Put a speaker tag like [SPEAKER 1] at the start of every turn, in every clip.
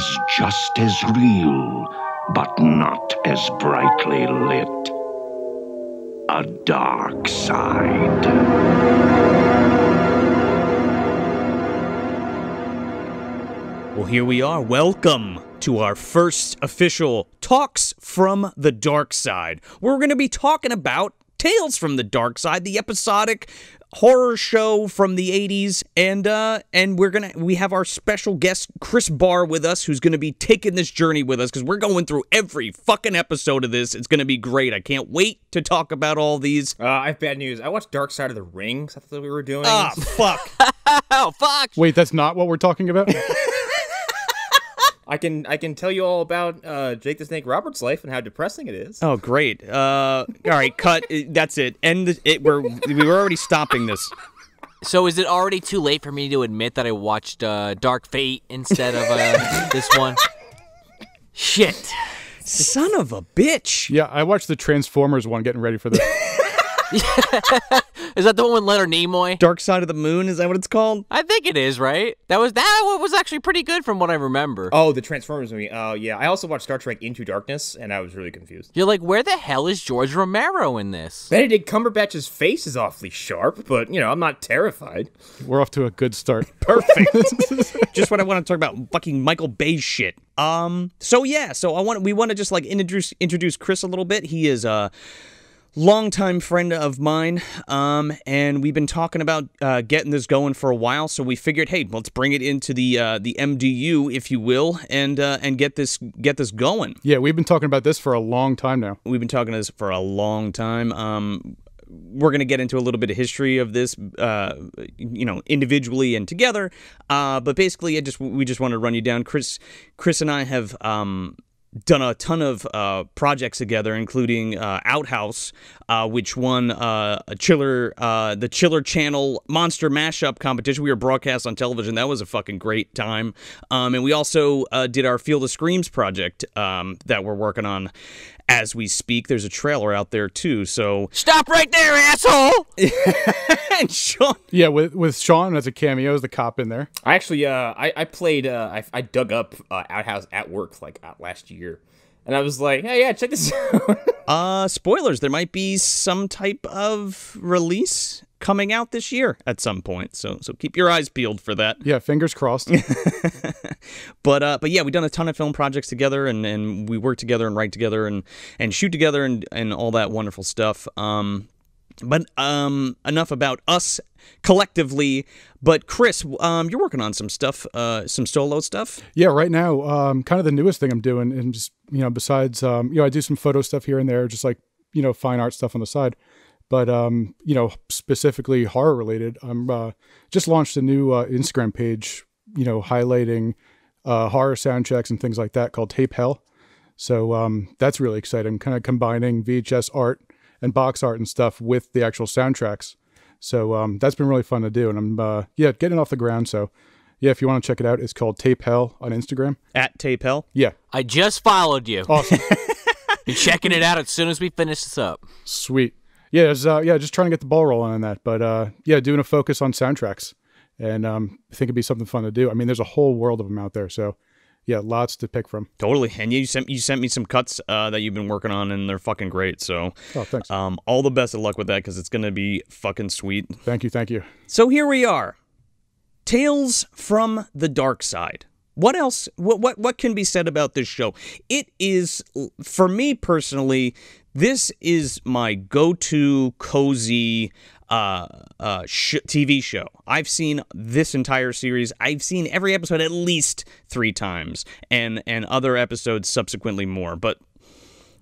[SPEAKER 1] is just as real, but not as brightly lit. A dark side.
[SPEAKER 2] Well, here we are. Welcome to our first official Talks from the Dark Side. We're going to be talking about Tales from the Dark Side, the episodic horror show from the 80s and uh and we're gonna we have our special guest chris barr with us who's gonna be taking this journey with us because we're going through every fucking episode of this it's gonna be great i can't wait to talk about all these
[SPEAKER 3] Uh, I have bad news. I watched Dark Side of the Rings. I thought we were doing.
[SPEAKER 2] ah fuck
[SPEAKER 4] Oh fuck!
[SPEAKER 5] Wait, that's not what we're talking about?
[SPEAKER 3] I can I can tell you all about uh, Jake the Snake Roberts' life and how depressing it is.
[SPEAKER 2] oh great uh all right cut that's it end the- it we're we were already stopping this
[SPEAKER 4] So is it already too late for me to admit that I watched uh, Dark Fate instead of uh, this one? Shit.
[SPEAKER 2] son of a bitch
[SPEAKER 5] yeah, I watched the Transformers one getting ready for this.
[SPEAKER 4] Is that the one with Leonard Nimoy?
[SPEAKER 2] dark side of the moon is that what it's called
[SPEAKER 4] I think it is, right? That was that one was actually pretty good from what I remember.
[SPEAKER 3] Oh, the Transformers movie. Oh yeah, I also watched Star Trek Into Darkness, and I was really confused.
[SPEAKER 4] You're like, where the hell is George Romero in this?
[SPEAKER 3] Benedict Cumberbatch's face is awfully sharp, but you know I'm not terrified.
[SPEAKER 5] We're off to a good start.
[SPEAKER 2] perfect just what i want to talk about fucking michael bay shit um so yeah so i want we want to just like introduce introduce chris a little bit he is a longtime friend of mine um and we've been talking about uh getting this going for a while so we figured hey let's bring it into the uh the mdu if you will and uh and get this get this going
[SPEAKER 5] Yeah, we've been talking about this for a long time now.
[SPEAKER 2] we've been talking this for a long time. Um, we're going to get into a little bit of history of this, uh, you know, individually and together. Uh, but basically, I just we just want to run you down. Chris, Chris and I have um, done a ton of uh, projects together, including uh, Outhouse, uh, which won uh, a Chiller, uh, the Chiller Channel Monster Mashup competition. We were broadcast on television. That was a fucking great time. Um, and we also uh, did our Field of Screams project um, that we're working on as we speak. There's a trailer out there too. So
[SPEAKER 4] Stop right there, asshole!
[SPEAKER 2] and Sean,
[SPEAKER 5] Yeah, with with Sean as a cameo as the cop in there.
[SPEAKER 3] I actually uh I, I played uh I, I dug up uh, Outhouse at work like uh, last year, and I was like, hey yeah, check this out.
[SPEAKER 2] uh, spoilers. There might be some type of release coming out this year at some point. So so keep your eyes peeled for that.
[SPEAKER 5] Yeah, fingers crossed.
[SPEAKER 2] but uh, but yeah, we've done a ton of film projects together, and, and we work together and write together and and shoot together and and all that wonderful stuff. Um, but um, enough about us collectively. But Chris, um, you're working on some stuff, uh, some solo stuff.
[SPEAKER 5] yeah, right now, um, kind of the newest thing I'm doing, and just you know, besides, um, you know, I do some photo stuff here and there, just like you know, fine art stuff on the side. But um, you know, specifically horror related, I'm uh, just launched a new uh, Instagram page, you know, highlighting uh, horror soundtracks and things like that called Tape Hell. So um, that's really exciting. Kind of combining VHS art and box art and stuff with the actual soundtracks. So um, that's been really fun to do, and I'm uh, yeah getting off the ground. So yeah, if you want to check it out, it's called Tape Hell on Instagram.
[SPEAKER 2] At Tape Hell.
[SPEAKER 5] Yeah,
[SPEAKER 4] I just followed you.
[SPEAKER 5] awesome,
[SPEAKER 4] Be checking it out as soon as we finish this up.
[SPEAKER 5] sweet. Yeah, it's, uh, yeah, just trying to get the ball rolling on that, but uh, yeah, doing a focus on soundtracks, and um, I think it'd be something fun to do. I mean, there's a whole world of them out there, so yeah, lots to pick from.
[SPEAKER 2] Totally. And you sent you sent me some cuts uh, that you've been working on, and they're fucking great. So,
[SPEAKER 5] Oh, thanks.
[SPEAKER 2] um, all the best of luck with that because it's gonna be fucking sweet.
[SPEAKER 5] Thank you, thank you.
[SPEAKER 2] So here we are, Tales from the Dark Side. What else? What what what can be said about this show? It is, for me personally, this is my go-to cozy uh, uh, sh- TV show. I've seen this entire series. I've seen every episode at least three times, and and other episodes subsequently more. But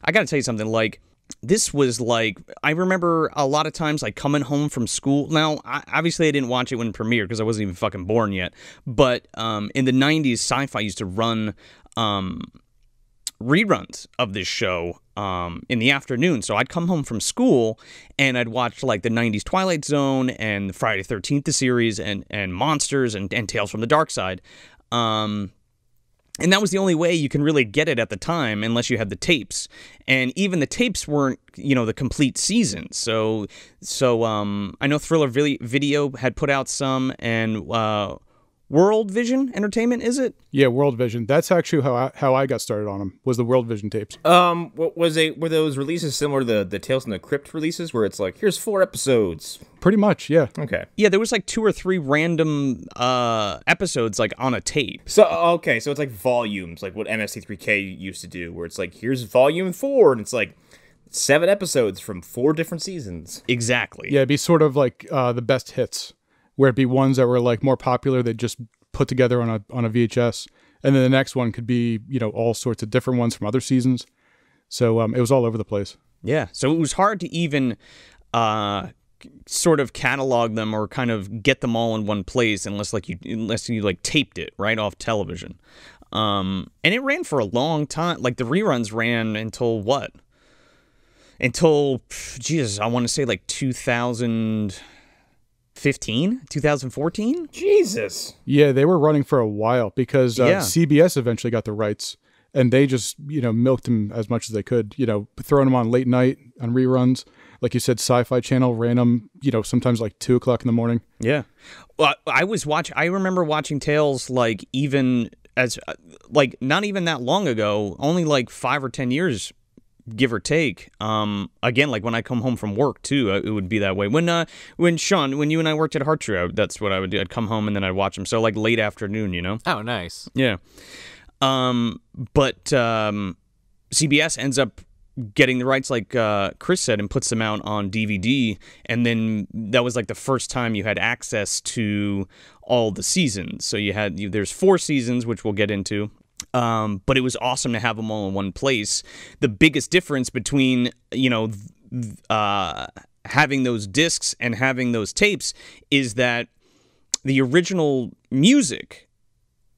[SPEAKER 2] I got to tell you something. Like this was like I remember a lot of times like coming home from school. Now, I, obviously, I didn't watch it when it premiered because I wasn't even fucking born yet. But um, in the '90s, Sci-Fi used to run um, reruns of this show um, in the afternoon. So I'd come home from school and I'd watch like the 90s Twilight Zone and the Friday 13th the series and, and Monsters and, and Tales from the Dark Side. Um, and that was the only way you can really get it at the time unless you had the tapes. And even the tapes weren't you know the complete season. So so um i know thriller video had put out some and uh world vision entertainment is it
[SPEAKER 5] Yeah, World Vision. That's actually how I, how I got started on them. Was the World Vision tapes?
[SPEAKER 3] Um, what was they were those releases similar to the, the Tales from the Crypt releases, where it's like here's four episodes?
[SPEAKER 5] Pretty much, yeah.
[SPEAKER 3] Okay.
[SPEAKER 2] yeah there was like two or three random uh episodes like on a tape
[SPEAKER 3] So okay, so it's like volumes, like what MST3K used to do, where it's like here's volume four, and it's like seven episodes from four different seasons.
[SPEAKER 2] exactly
[SPEAKER 5] Yeah, it'd be sort of like uh, the best hits, where it'd be ones that were like more popular that just put together on a on a VHS, and then the next one could be you know all sorts of different ones from other seasons. So um, it was all over the place.
[SPEAKER 2] Yeah. So it was hard to even uh sort of catalog them or kind of get them all in one place unless like you unless you like taped it right off television. Um and it ran for a long time. Like the reruns ran until what? Until Jesus, I want to say like 2015, 2014?
[SPEAKER 3] Jesus.
[SPEAKER 5] Yeah, they were running for a while because uh,
[SPEAKER 2] Yeah.
[SPEAKER 5] CBS eventually got the rights, and they just you know milked them as much as they could. You know, throwing them on late night on reruns, like you said, Sci-Fi Channel random. You know, sometimes like two o'clock in the morning.
[SPEAKER 2] Yeah. Well, I I was watching I remember watching Tales like even as uh, like not even that long ago, only like five or ten years, give or take. Um, again, like when I come home from work too, uh, it would be that way. When uh, when Sean, when you and I worked at Heart Tree, I, that's what I would do. I'd come home and then I'd watch them. So like late afternoon, you know.
[SPEAKER 4] Oh, nice.
[SPEAKER 2] Yeah. Um, but um, CBS ends up getting the rights, like uh, Chris said, and puts them out on DVD. And then that was like the first time you had access to all the seasons. So you had you, there's four seasons, which we'll get into. Um, but it was awesome to have them all in one place. The biggest difference between you know uh, having those discs and having those tapes is that the original music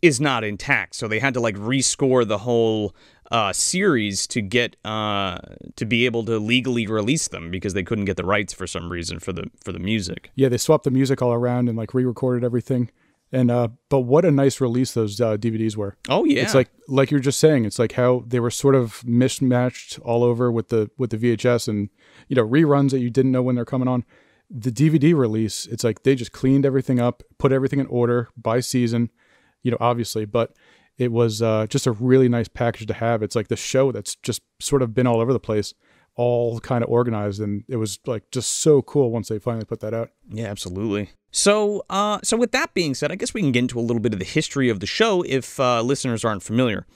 [SPEAKER 2] is not intact. So they had to like rescore the whole uh, series to get uh, to be able to legally release them because they couldn't get the rights for some reason for the for the music.
[SPEAKER 5] Yeah, they swapped the music all around and like re-recorded everything. And uh, but what a nice release those uh, DVDs were.
[SPEAKER 2] Oh yeah,
[SPEAKER 5] It's like like you're just saying. It's like how they were sort of mismatched all over with the with the VHS and you know reruns that you didn't know when they're coming on. The DVD release, it's like they just cleaned everything up, put everything in order by season, you know, obviously, but it was uh, just a really nice package to have. It's like the show that's just sort of been all over the place, all kind of organized, and it was like just so cool once they finally put that out.
[SPEAKER 2] Yeah, absolutely. So, uh, so with that being said, I guess we can get into a little bit of the history of the show if uh, listeners aren't familiar.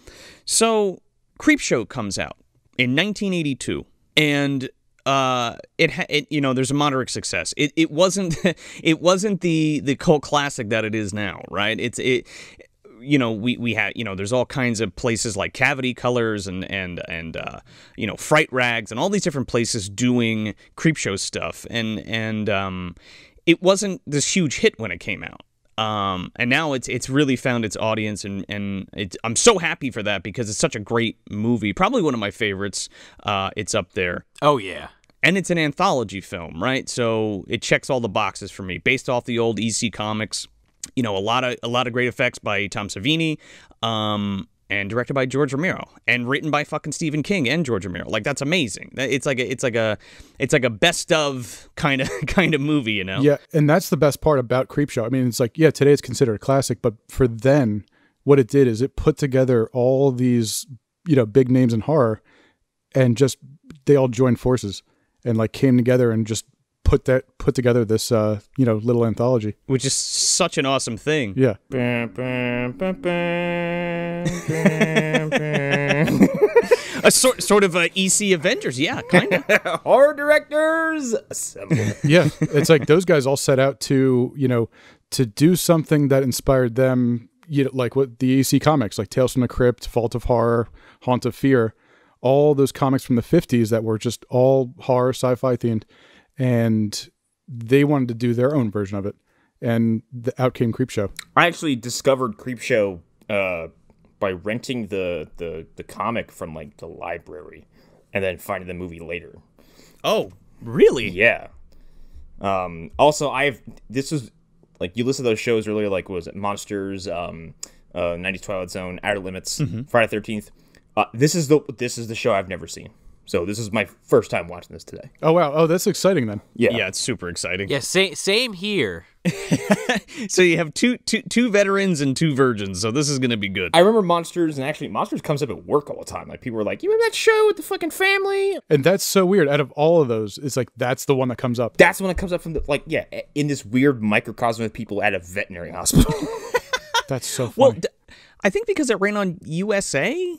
[SPEAKER 2] So, Creepshow comes out in 1982, and uh, it, it you know there's a moderate success. It it wasn't it wasn't the the cult classic that it is now, right? It's it you know we we had you know there's all kinds of places like cavity colors and and and uh, you know fright rags and all these different places doing creepshow stuff and and um, it wasn't this huge hit when it came out um, and now it's it's really found its audience and and it's, I'm so happy for that because it's such a great movie probably one of my favorites uh, it's up there
[SPEAKER 4] Oh yeah.
[SPEAKER 2] and it's an anthology film, right? So it checks all the boxes for me, based off the old EC comics. You know, a lot of a lot of great effects by Tom Savini, um, and directed by George Romero, and written by fucking Stephen King and George Romero. Like that's amazing. It's like a, it's like a it's like a best of kind of kind of movie, you know?
[SPEAKER 5] Yeah, and that's the best part about Creepshow. I mean, it's like, yeah, today it's considered a classic, but for then, what it did is it put together all these, you know, big names in horror and just they all joined forces and like came together and just put that put together this uh, you know, little anthology.
[SPEAKER 2] Which is such an awesome thing.
[SPEAKER 5] Yeah.
[SPEAKER 2] A sort sort of a EC Avengers, yeah, kind of.
[SPEAKER 3] Horror directors assemble.
[SPEAKER 5] Yeah. it's like those guys all set out to, you know, to do something that inspired them, you know, like what the EC comics, like Tales from the Crypt, Vault of Horror, Haunt of Fear, all those comics from the 50s that were just all horror, sci fi themed. And they wanted to do their own version of it. And the, out came Creepshow.
[SPEAKER 3] I actually discovered Creepshow uh, by renting the, the the comic from like the library, and then finding the movie later.
[SPEAKER 2] Oh, really?
[SPEAKER 3] Yeah. Um, also, I've this was like you listed those shows earlier, like was it Monsters, um, uh, 90s Twilight Zone, Outer Limits, Friday Thirteenth. Uh, this is the this is the show I've never seen. So this is my first time watching this today.
[SPEAKER 5] Oh wow. Oh, that's exciting then.
[SPEAKER 3] Yeah.
[SPEAKER 2] Yeah, it's super exciting.
[SPEAKER 4] Yeah, same same here.
[SPEAKER 2] So you have two two two veterans and two virgins. So this is gonna be good.
[SPEAKER 3] I remember Monsters, and actually, Monsters comes up at work all the time. Like people were like, "You remember that show with the fucking family?"
[SPEAKER 5] And that's so weird. Out of all of those, it's like that's the one that comes up.
[SPEAKER 3] That's the one that comes up from the like, yeah, in this weird microcosm of people at a veterinary hospital.
[SPEAKER 5] That's so funny.
[SPEAKER 2] well, d- I think because it ran on USA,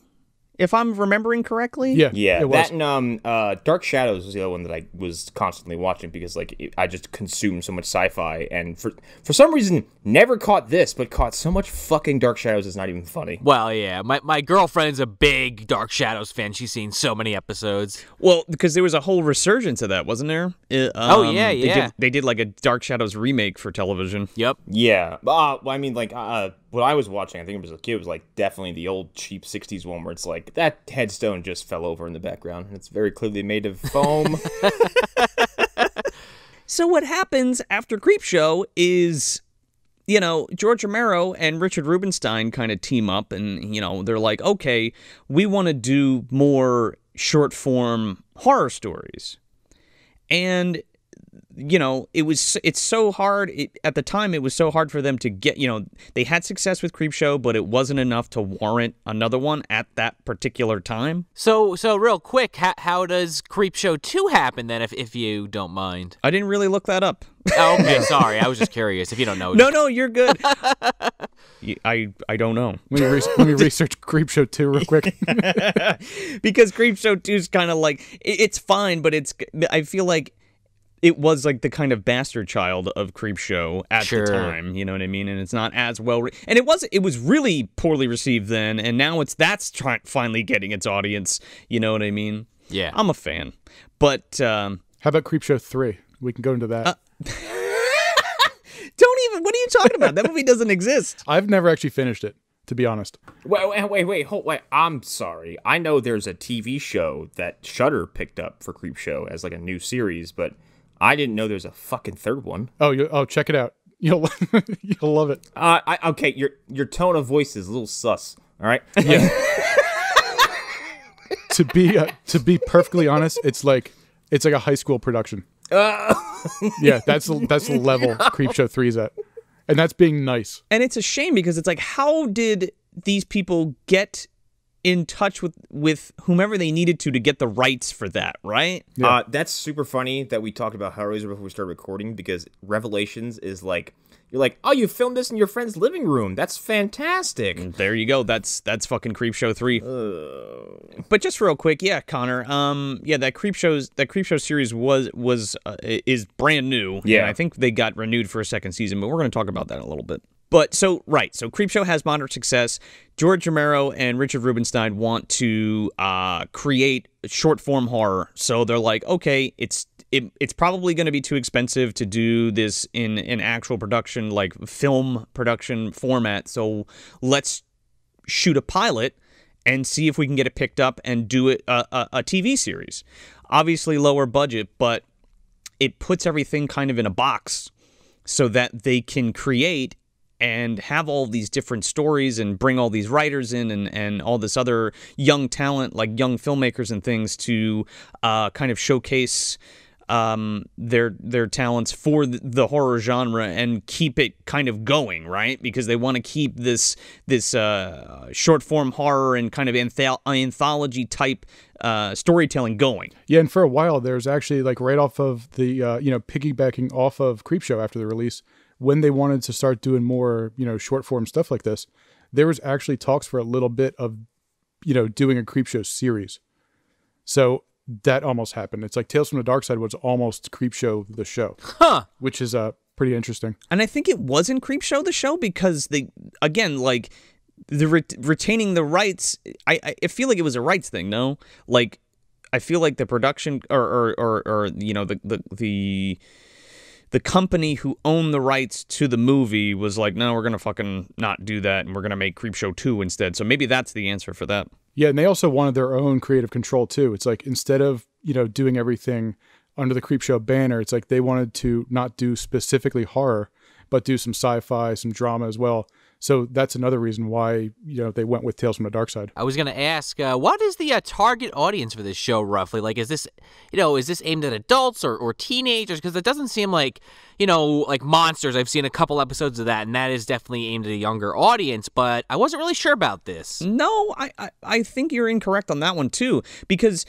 [SPEAKER 2] if I'm remembering correctly.
[SPEAKER 5] yeah,
[SPEAKER 3] Yeah,
[SPEAKER 5] it was.
[SPEAKER 3] that and um, uh, Dark Shadows was the other one that I was constantly watching because like it, I just consumed so much sci-fi, and for for some reason never caught this, but caught so much fucking Dark Shadows. It's not even funny.
[SPEAKER 4] Well, yeah, my, my girlfriend's a big Dark Shadows fan. She's seen so many episodes.
[SPEAKER 2] Well, because there was a whole resurgence of that, wasn't there? Uh,
[SPEAKER 4] Oh,
[SPEAKER 2] um,
[SPEAKER 4] yeah,
[SPEAKER 2] they
[SPEAKER 4] yeah.
[SPEAKER 2] Did, they did like a Dark Shadows remake for television.
[SPEAKER 4] Yep.
[SPEAKER 3] Yeah, uh, well, I mean, like uh, what I was watching, I think it was a kid was like definitely the old cheap '60s one where it's like that headstone just fell over in the background, and it's very clearly made of foam.
[SPEAKER 2] So what happens after Creepshow is, you know, George Romero and Richard Rubinstein kind of team up, and you know they're like, okay, we want to do more short form horror stories, and you know it was it's so hard it, at the time it was so hard for them to get you know they had success with creepshow but it wasn't enough to warrant another one at that particular time
[SPEAKER 4] So so real quick, how, how does Creepshow 2 happen then if, if you don't mind?
[SPEAKER 2] i didn't really look that up
[SPEAKER 4] Oh, okay, sorry. I was just curious if you don't know.
[SPEAKER 2] no no you're good I I don't know
[SPEAKER 5] Let me, re- let me research Creepshow 2 real quick.
[SPEAKER 2] because Creepshow 2 is kind of like it- it's fine, but it's I feel like it was like the kind of bastard child of Creepshow at
[SPEAKER 4] Sure.
[SPEAKER 2] the time, you know what I mean? And it's not as well re- and it was it was really poorly received then and now it's that's try- finally getting its audience, you know what I mean?
[SPEAKER 4] Yeah.
[SPEAKER 2] I'm a fan. But um
[SPEAKER 5] How about Creepshow 3? We can go into that.
[SPEAKER 2] don't even what are you talking about? That movie doesn't exist.
[SPEAKER 5] I've never actually finished it, to be honest.
[SPEAKER 3] wait, wait, wait, wait, hold, wait. I'm sorry. I know there's a TV show that Shudder picked up for Creepshow as like a new series, but I didn't know there's a fucking third one.
[SPEAKER 5] Oh, you, oh, check it out. You'll you'll love it.
[SPEAKER 3] Uh, I, okay, your your tone of voice is a little sus. All right. Yeah.
[SPEAKER 5] To be uh, to be perfectly honest, it's like it's like a high school production. yeah, that's the- that's the level Creepshow 3 is at, and that's being nice.
[SPEAKER 2] And it's a shame because it's like how did these people get in touch with with whomever they needed to to get the rights for that, right?
[SPEAKER 3] Uh, that's super funny that we talked about Hellraiser before we started recording because Revelations is like you're like, oh, you filmed this in your friend's living room. That's fantastic.
[SPEAKER 2] There you go. That's that's fucking Creepshow three. But just real quick, yeah, Connor. Um, yeah, that Creepshows that Creepshow series was was uh, is brand new.
[SPEAKER 3] Yeah.
[SPEAKER 2] and I think they got renewed for a second season, but we're going to talk about that in a little bit. But so right, so Creepshow has moderate success. George Romero and Richard Rubinstein want to uh, create short form horror, so they're like, okay, it's it, it's probably going to be too expensive to do this in an actual production, like film production format. So let's shoot a pilot and see if we can get it picked up and do it a, a, a TV series. Obviously, lower budget, but it puts everything kind of in a box so that they can create and have all these different stories and bring all these writers in and, and all this other young talent like young filmmakers and things to uh, kind of showcase um, their their talents for the horror genre and keep it kind of going, right? Because they want to keep this this uh, short form horror and kind of anthol- anthology type uh, storytelling going.
[SPEAKER 5] Yeah, and for a while there's actually like right off of the uh, you know piggybacking off of Creepshow after the release when they wanted to start doing more you know short form stuff like this, there was actually talks for a little bit of you know doing a Creepshow series. So that almost happened. It's like Tales from the Dark Side was almost Creepshow the show,
[SPEAKER 4] Huh.
[SPEAKER 5] which is uh pretty interesting.
[SPEAKER 2] And I think it wasn't Creepshow the show because they again like the ret- retaining the rights. I, I I feel like it was a rights thing. No, like I feel like the production or or or, or you know the the the the company who owned the rights to the movie was like, no, we're gonna fucking not do that, and we're gonna make Creepshow two instead. So maybe that's the answer for that.
[SPEAKER 5] Yeah, and they also wanted their own creative control too. It's like instead of, you know, doing everything under the Creepshow banner, it's like they wanted to not do specifically horror, but do some sci-fi, some drama as well. So that's another reason why, you know, they went with Tales from the Dark Side.
[SPEAKER 4] I was going to ask, uh, what is the uh, target audience for this show roughly? Like, is this, you know, is this aimed at adults or, or teenagers? Because it doesn't seem like, you know, like Monsters. I've seen a couple episodes of that, and that is definitely aimed at a younger audience. But I wasn't really sure about this.
[SPEAKER 2] No, I, I, I think you're incorrect on that one too, because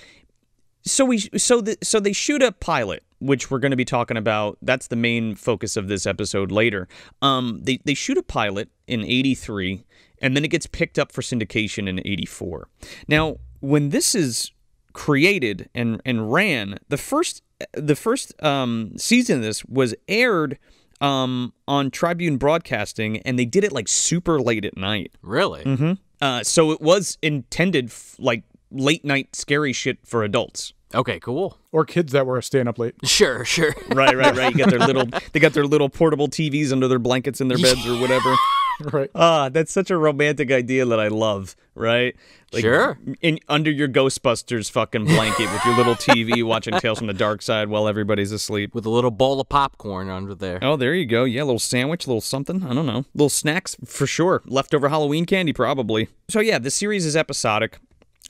[SPEAKER 2] so we so the, so they shoot a pilot which we're going to be talking about that's the main focus of this episode later um they they shoot a pilot in 83 and then it gets picked up for syndication in 84 now when this is created and and ran the first the first um season of this was aired um on Tribune Broadcasting and they did it like super late at night
[SPEAKER 4] Really?
[SPEAKER 2] Mm-hmm. uh so it was intended f- like late night scary shit for adults
[SPEAKER 4] Okay, cool.
[SPEAKER 5] Or kids that were staying up late.
[SPEAKER 4] Sure, sure.
[SPEAKER 2] right right right you got their little they got their little portable tvs under their blankets in their beds or whatever
[SPEAKER 5] Right.
[SPEAKER 2] ah that's such a romantic idea that i love right
[SPEAKER 4] Sure.
[SPEAKER 2] in under your ghostbusters fucking blanket with your little tv watching tales from the dark side while everybody's asleep
[SPEAKER 4] With a little bowl of popcorn under there.
[SPEAKER 2] Oh, there you go. Yeah, a little sandwich, a little something. I don't know. Little snacks for sure. Leftover Halloween candy, probably. So yeah, the series is episodic,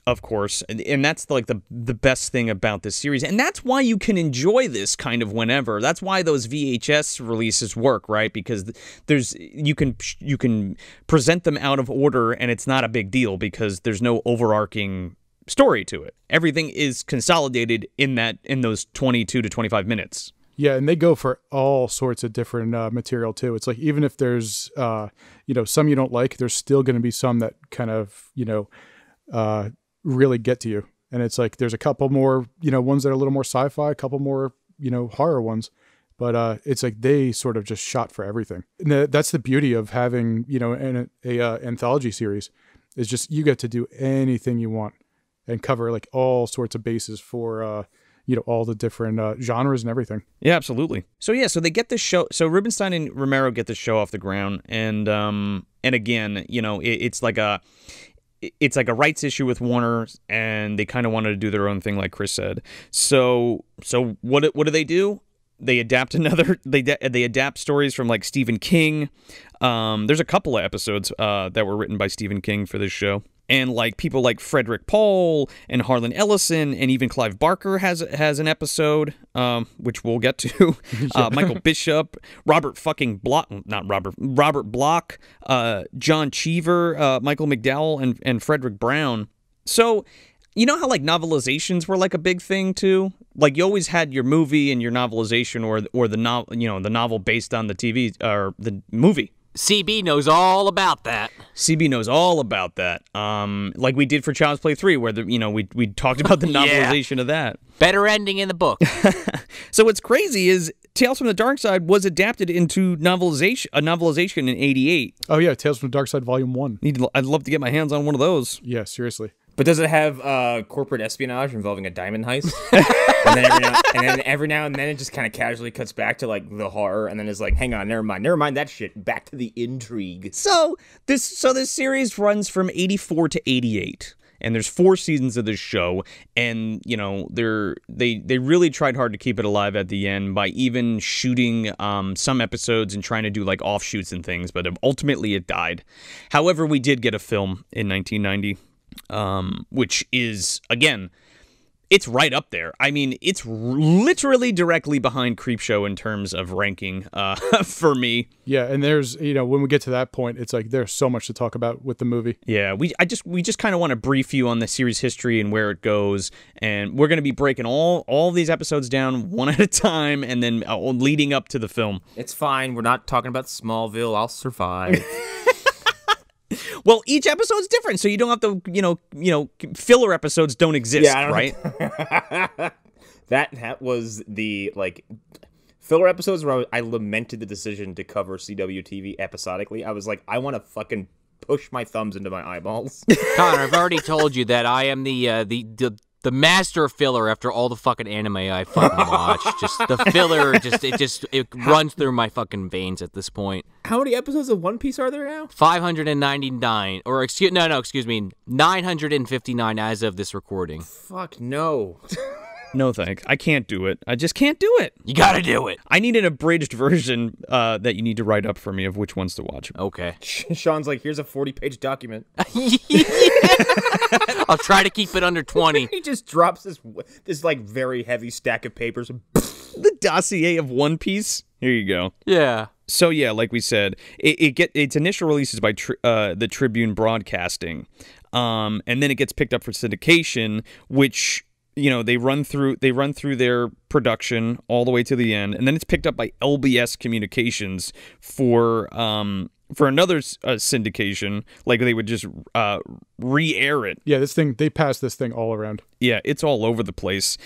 [SPEAKER 2] of course, and, and that's like the the best thing about this series, and that's why you can enjoy this kind of whenever. That's why those VHS releases work, right? Because there's you can you can present them out of order, and it's not a big deal because there's no overarching story to it. Everything is consolidated in that in those 22 to 25 minutes.
[SPEAKER 5] Yeah, and they go for all sorts of different uh, material too. It's like even if there's uh, you know some you don't like, there's still going to be some that kind of you know uh, really get to you. And it's like there's a couple more you know ones that are a little more sci-fi, a couple more you know horror ones, but uh, it's like they sort of just shot for everything. And the, that's the beauty of having you know an a, uh, anthology series is just you get to do anything you want and cover like all sorts of bases for uh, you know all the different uh, genres and everything.
[SPEAKER 2] Yeah, absolutely. So yeah, so they get this show. So Rubinstein and Romero get this show off the ground, and um, and again, you know, it, it's like a, it's like a rights issue with Warner, and they kind of wanted to do their own thing, like Chris said. So so what what do they do? They adapt another. They they adapt stories from like Stephen King. Um, there's a couple of episodes uh, that were written by Stephen King for this show and like people like Frederik Pohl and Harlan Ellison and even Clive Barker has has an episode, um, which we'll get to. uh, Michael Bishop, Robert fucking Bloch, not Robert, Robert Bloch, uh, John Cheever, uh, Michael McDowell, and and Fredric Brown. So. You know how like novelizations were like a big thing too. Like you always had your movie and your novelization, or or the novel, you know, the novel based on the TV or the movie.
[SPEAKER 4] CB knows all about that.
[SPEAKER 2] CB knows all about that. Um, like we did for Child's Play 3, where the you know we we talked about the
[SPEAKER 4] Yeah.
[SPEAKER 2] novelization of that.
[SPEAKER 4] Better ending in the book.
[SPEAKER 2] So what's crazy is Tales from the Dark Side was adapted into novelization a novelization in '88.
[SPEAKER 5] Oh yeah, Tales from the Dark Side Volume One.
[SPEAKER 2] Need I'd love to get my hands on one of those.
[SPEAKER 5] Yeah, seriously.
[SPEAKER 3] But does it have uh, corporate espionage involving a diamond heist? and then every now and then every now and then it just kind of casually cuts back to like the horror, and then it's like, hang on, never mind, never mind that shit. Back to the intrigue.
[SPEAKER 2] So this so this series runs from 84 to 88 and there's four seasons of this show and you know they're they they really tried hard to keep it alive at the end by even shooting um, some episodes and trying to do like offshoots and things but ultimately it died however we did get a film in 1990 um, which is again it's right up there. I mean, it's r- literally directly behind Creepshow in terms of ranking uh, for me.
[SPEAKER 5] Yeah, and there's you know when we get to that point, it's like there's so much to talk about with the movie.
[SPEAKER 2] Yeah, we I just we just kind of want to brief you on the series history and where it goes, and we're going to be breaking all all these episodes down one at a time, and then uh, leading up to the film.
[SPEAKER 3] It's fine. We're not talking about Smallville. I'll survive.
[SPEAKER 2] Well, each episode's different, so you don't have to you know you know filler episodes don't exist,
[SPEAKER 3] Yeah, don't-
[SPEAKER 2] right?
[SPEAKER 3] that that was the like filler episodes where I, was- I lamented the decision to cover CW TV episodically. I was like, I want to fucking push my thumbs into my eyeballs.
[SPEAKER 4] Connor, I've already told you that I am the uh, the, the the master filler after all the fucking anime I fucking watch. just the filler, just it just it runs through my fucking veins at this point.
[SPEAKER 3] How many episodes of One Piece are there now?
[SPEAKER 4] Five hundred and ninety nine, or excuse no no excuse me, nine hundred and fifty nine as of this recording.
[SPEAKER 3] Fuck no.
[SPEAKER 2] No thanks. I can't do it. I just can't do it.
[SPEAKER 4] You gotta do it.
[SPEAKER 2] I need an abridged version uh, that you need to write up for me of which ones to watch.
[SPEAKER 4] Okay.
[SPEAKER 3] Sean's like, here's a 40 page document.
[SPEAKER 4] I'll try to keep it under twenty.
[SPEAKER 3] he just drops this this like very heavy stack of papers.
[SPEAKER 2] The dossier of One Piece. Here you go.
[SPEAKER 4] Yeah.
[SPEAKER 2] So yeah, like we said, it, it get its initial releases by tri- uh, the Tribune Broadcasting, um, and then it gets picked up for syndication, which you know they run through they run through their production all the way to the end, and then it's picked up by LBS Communications for um, for another uh, syndication. Like they would just uh, re-air it
[SPEAKER 5] Yeah, this thing they pass this thing all around.
[SPEAKER 2] yeah, it's all over the place.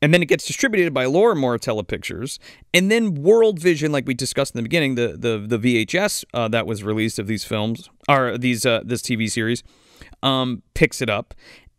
[SPEAKER 2] And then it gets distributed by Lorimar-Telepictures, and then World Vision, like we discussed in the beginning, the the the VHS uh, that was released of these films or these uh, this TV series, um, picks it up,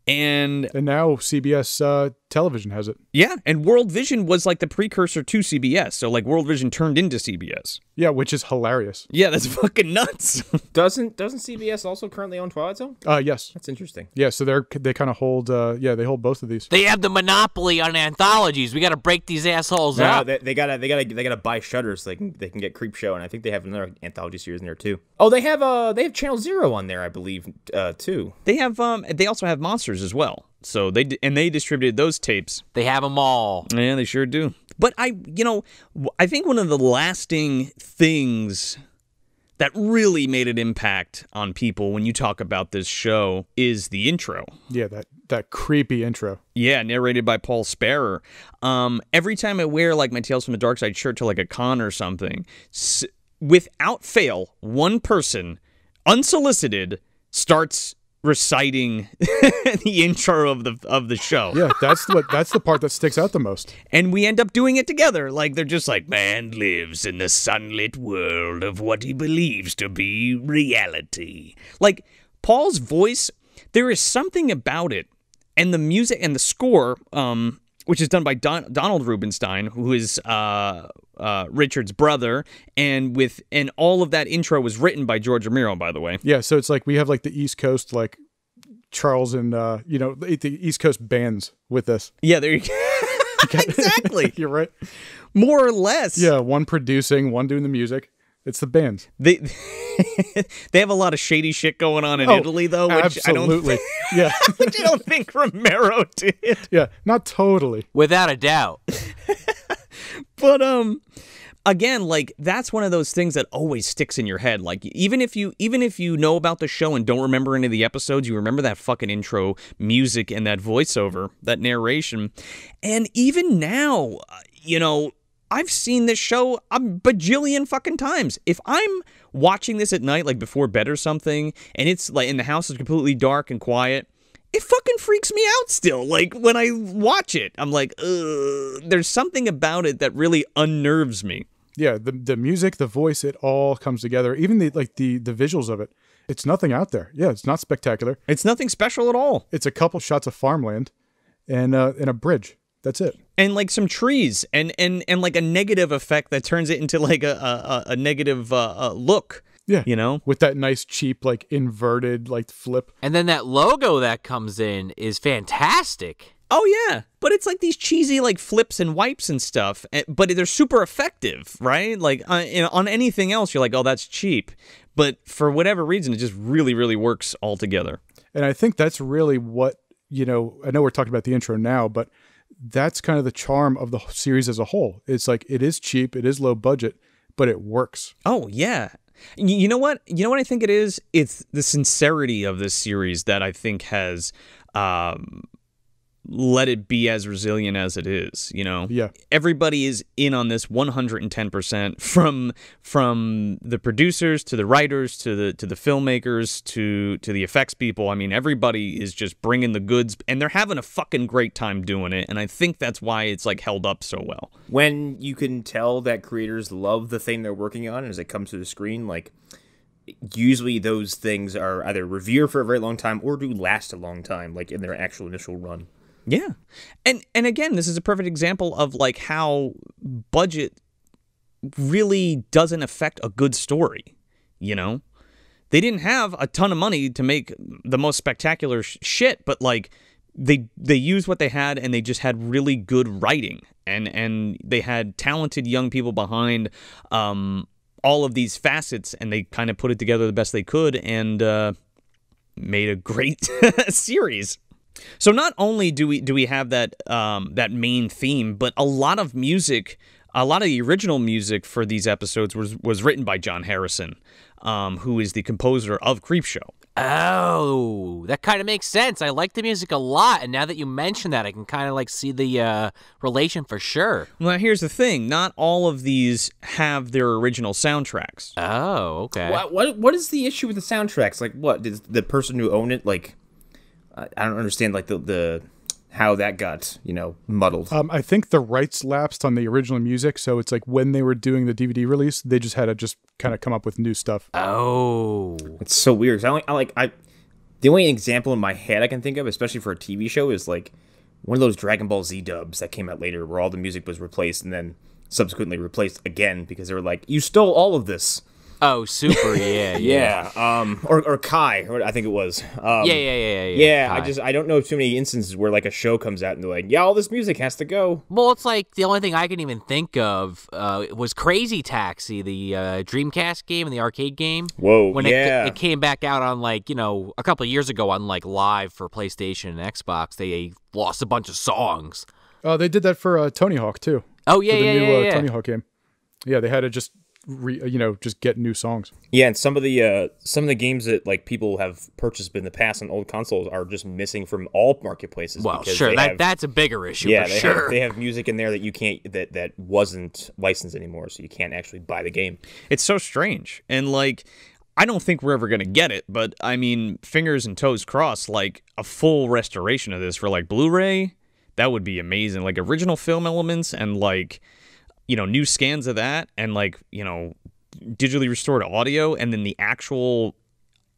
[SPEAKER 2] and
[SPEAKER 5] And now CBS uh, television has it.
[SPEAKER 2] yeah, and World Vision was like the precursor to CBS, so like World Vision turned into CBS.
[SPEAKER 5] Yeah, which is hilarious.
[SPEAKER 2] Yeah, that's fucking nuts.
[SPEAKER 3] doesn't doesn't CBS also currently own Twilight Zone?
[SPEAKER 5] Uh, yes.
[SPEAKER 3] That's interesting.
[SPEAKER 5] Yeah, so they're they kind of hold. Uh, yeah, they hold both of these.
[SPEAKER 4] They have the monopoly on anthologies. We gotta break these assholes
[SPEAKER 3] No,
[SPEAKER 4] out.
[SPEAKER 3] they, they gotta they gotta they gotta buy shutters so they can they can get Creep Show, and I think they have another anthology series in there too. Oh, they have uh they have Channel Zero on there, I believe, uh too.
[SPEAKER 2] they have um, they also have Monsters as well. So they and they distributed those tapes
[SPEAKER 4] They have them all.
[SPEAKER 2] Yeah, they sure do. But I, you know, I think one of the lasting things that really made an impact on people when you talk about this show is the intro.
[SPEAKER 5] Yeah, that that creepy intro.
[SPEAKER 2] Yeah, narrated by Paul Sparer. Um, every time I wear like my Tales from the Dark Side shirt to like a con or something, s- without fail, one person, unsolicited, starts reciting the intro of the of the show.
[SPEAKER 5] Yeah, that's what that's the part that sticks out the most.
[SPEAKER 2] and we end up doing it together. Like they're just like, man lives in the sunlit world of what he believes to be reality. Like Paul's voice, there is something about it, and the music and the score, um, which is done by Don- Donald Rubinstein, who is uh, uh, Richard's brother, and with and all of that intro was written by George Romero, by the way.
[SPEAKER 5] Yeah, so it's like we have like the East Coast like Charles and uh, you know the the East Coast bands with this.
[SPEAKER 2] Yeah, there you go. exactly,
[SPEAKER 5] You're right.
[SPEAKER 2] more or less.
[SPEAKER 5] Yeah, one producing, one doing the music. It's the bands.
[SPEAKER 2] They they have a lot of shady shit going on in
[SPEAKER 5] Oh,
[SPEAKER 2] Italy though, which
[SPEAKER 5] absolutely.
[SPEAKER 2] I
[SPEAKER 5] yeah,
[SPEAKER 2] don't which I don't think Romero did.
[SPEAKER 5] yeah, not totally.
[SPEAKER 4] Without a doubt.
[SPEAKER 2] But um again, like that's one of those things that always sticks in your head. Like even if you even if you know about the show and don't remember any of the episodes, you remember that fucking intro music and that voiceover, that narration. And even now, you know, I've seen this show a bajillion fucking times. If I'm watching this at night, like before bed or something, and it's like, and the house is completely dark and quiet, it fucking freaks me out still. Like when I watch it, I'm like, Ugh. there's something about it that really unnerves me.
[SPEAKER 5] Yeah, the the music, the voice, it all comes together. Even the like the the visuals of it. It's nothing out there. Yeah, it's not spectacular.
[SPEAKER 2] It's nothing special at all.
[SPEAKER 5] It's a couple shots of farmland and uh, and a bridge. That's it.
[SPEAKER 2] And like some trees and and and like a negative effect that turns it into like a a, a negative uh, uh, look.
[SPEAKER 5] Yeah.
[SPEAKER 2] You know?
[SPEAKER 5] With that nice cheap like inverted like flip.
[SPEAKER 4] And then that logo that comes in is fantastic.
[SPEAKER 2] Oh yeah, but it's like these cheesy like flips and wipes and stuff, eh, but they're super effective, right? Like uh, you know, on anything else, you're like, oh, that's cheap, but for whatever reason, it just really, really works all together.
[SPEAKER 5] And I think that's really what, you know, I know we're talking about the intro now, but that's kind of the charm of the series as a whole. It's like it is cheap, it is low budget, but it works.
[SPEAKER 2] Oh yeah. You know what? You know what I think it is? It's the sincerity of this series that I think has um, let it be as resilient as it is. You know,
[SPEAKER 5] Yeah.
[SPEAKER 2] everybody is in on this 110% from from the producers to the writers to the to the filmmakers to to the effects people. I mean, everybody is just bringing the goods and they're having a fucking great time doing it. And I think that's why it's like held up so well.
[SPEAKER 3] When you can tell that creators love the thing they're working on as it comes to the screen, like usually those things are either revered for a very long time or do last a long time, like in their actual initial run.
[SPEAKER 2] Yeah. And and again, this is a perfect example of like how budget really doesn't affect a good story, you know? They didn't have a ton of money to make the most spectacular sh- shit, but like they they used what they had and they just had really good writing and and they had talented young people behind um all of these facets and they kind of put it together the best they could and uh made a great series. So not only do we do we have that um, that main theme, but a lot of music, a lot of the original music for these episodes was was written by John Harrison, um, who is the composer of Creepshow.
[SPEAKER 4] Oh, that kind of makes sense. I like the music a lot, and now that you mention that, I can kind of like see the uh, relation for sure.
[SPEAKER 2] Well, here's the thing: not all of these have their original soundtracks.
[SPEAKER 4] Oh, okay.
[SPEAKER 3] What, what what is the issue with the soundtracks? Like, what did the person who owned it like? I I don't understand like the the how that got you know muddled.
[SPEAKER 5] Um, I think the rights lapsed on the original music, so it's like when they were doing the DVD release, they just had to just kind of come up with new stuff.
[SPEAKER 4] Oh,
[SPEAKER 3] It's so weird. I, like, I like I. The only example in my head I can think of, especially for a TV show, is like one of those Dragon Ball Z dubs that came out later, where all the music was replaced and then subsequently replaced again because they were like, "You stole all of this."
[SPEAKER 4] Oh, super, yeah, yeah,
[SPEAKER 3] Yeah. Um. Or or Kai, or I think it was. Um,
[SPEAKER 4] yeah, yeah, yeah, yeah.
[SPEAKER 3] Yeah, I just I don't know too many instances where like a show comes out and they're like, yeah, all this music has to go.
[SPEAKER 4] Well, it's like the only thing I can even think of uh, was Crazy Taxi, the uh, Dreamcast game and the arcade game.
[SPEAKER 3] Whoa,
[SPEAKER 4] when
[SPEAKER 3] yeah.
[SPEAKER 4] it, it came back out on like you know a couple of years ago on like live for PlayStation and Xbox, they lost a bunch of songs.
[SPEAKER 5] Oh, they did that for uh, Tony Hawk too.
[SPEAKER 4] Oh yeah,
[SPEAKER 5] for the
[SPEAKER 4] yeah,
[SPEAKER 5] new
[SPEAKER 4] yeah,
[SPEAKER 5] uh,
[SPEAKER 4] yeah.
[SPEAKER 5] Tony Hawk game. Yeah, they had to just re, you know just get new songs.
[SPEAKER 3] Yeah, and some of the uh, some of the games that like people have purchased in the past on old consoles are just missing from all marketplaces.
[SPEAKER 4] Well, sure, that
[SPEAKER 3] have-
[SPEAKER 4] that's a bigger issue
[SPEAKER 3] yeah,
[SPEAKER 4] for
[SPEAKER 3] they
[SPEAKER 4] sure.
[SPEAKER 3] have they have music in there that you can't that that wasn't licensed anymore, so you can't actually buy the game.
[SPEAKER 2] It's so strange. And like I don't think we're ever going to get it, but I mean, fingers and toes crossed like a full restoration of this for like Blu-ray, that would be amazing. Like original film elements and like you know, new scans of that and like, you know, digitally restored audio and then the actual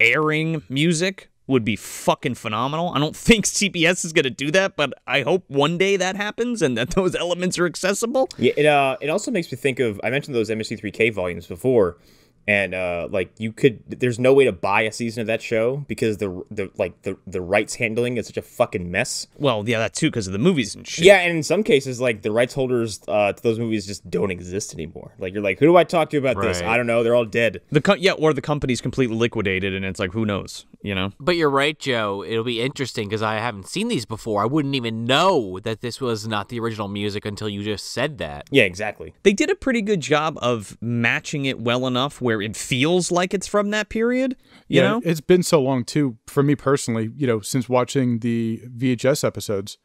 [SPEAKER 2] airing music would be fucking phenomenal. I don't think CBS is going to do that, but I hope one day that happens and that those elements are accessible.
[SPEAKER 3] Yeah, it uh it also makes me think of I mentioned those MST3K volumes before, and uh like you could there's no way to buy a season of that show because the the like the the rights handling is such a fucking mess.
[SPEAKER 2] Well, yeah, that too because of the movies and shit.
[SPEAKER 3] Yeah, and in some cases, like the rights holders uh, to those movies just don't exist anymore. Like you're like, who do I talk to about this? I don't know. They're all dead.
[SPEAKER 2] The co- yeah, or the company's completely liquidated, and it's like, who knows? You know,
[SPEAKER 4] But you're right, Joe. It'll be interesting because I haven't seen these before. I wouldn't even know that this was not the original music until you just said that.
[SPEAKER 3] Yeah, exactly.
[SPEAKER 2] they did a pretty good job of matching it well enough where it feels like it's from that period. You
[SPEAKER 5] yeah,
[SPEAKER 2] know,
[SPEAKER 5] it's been so long too for me personally. You know, since watching the VHS episodes,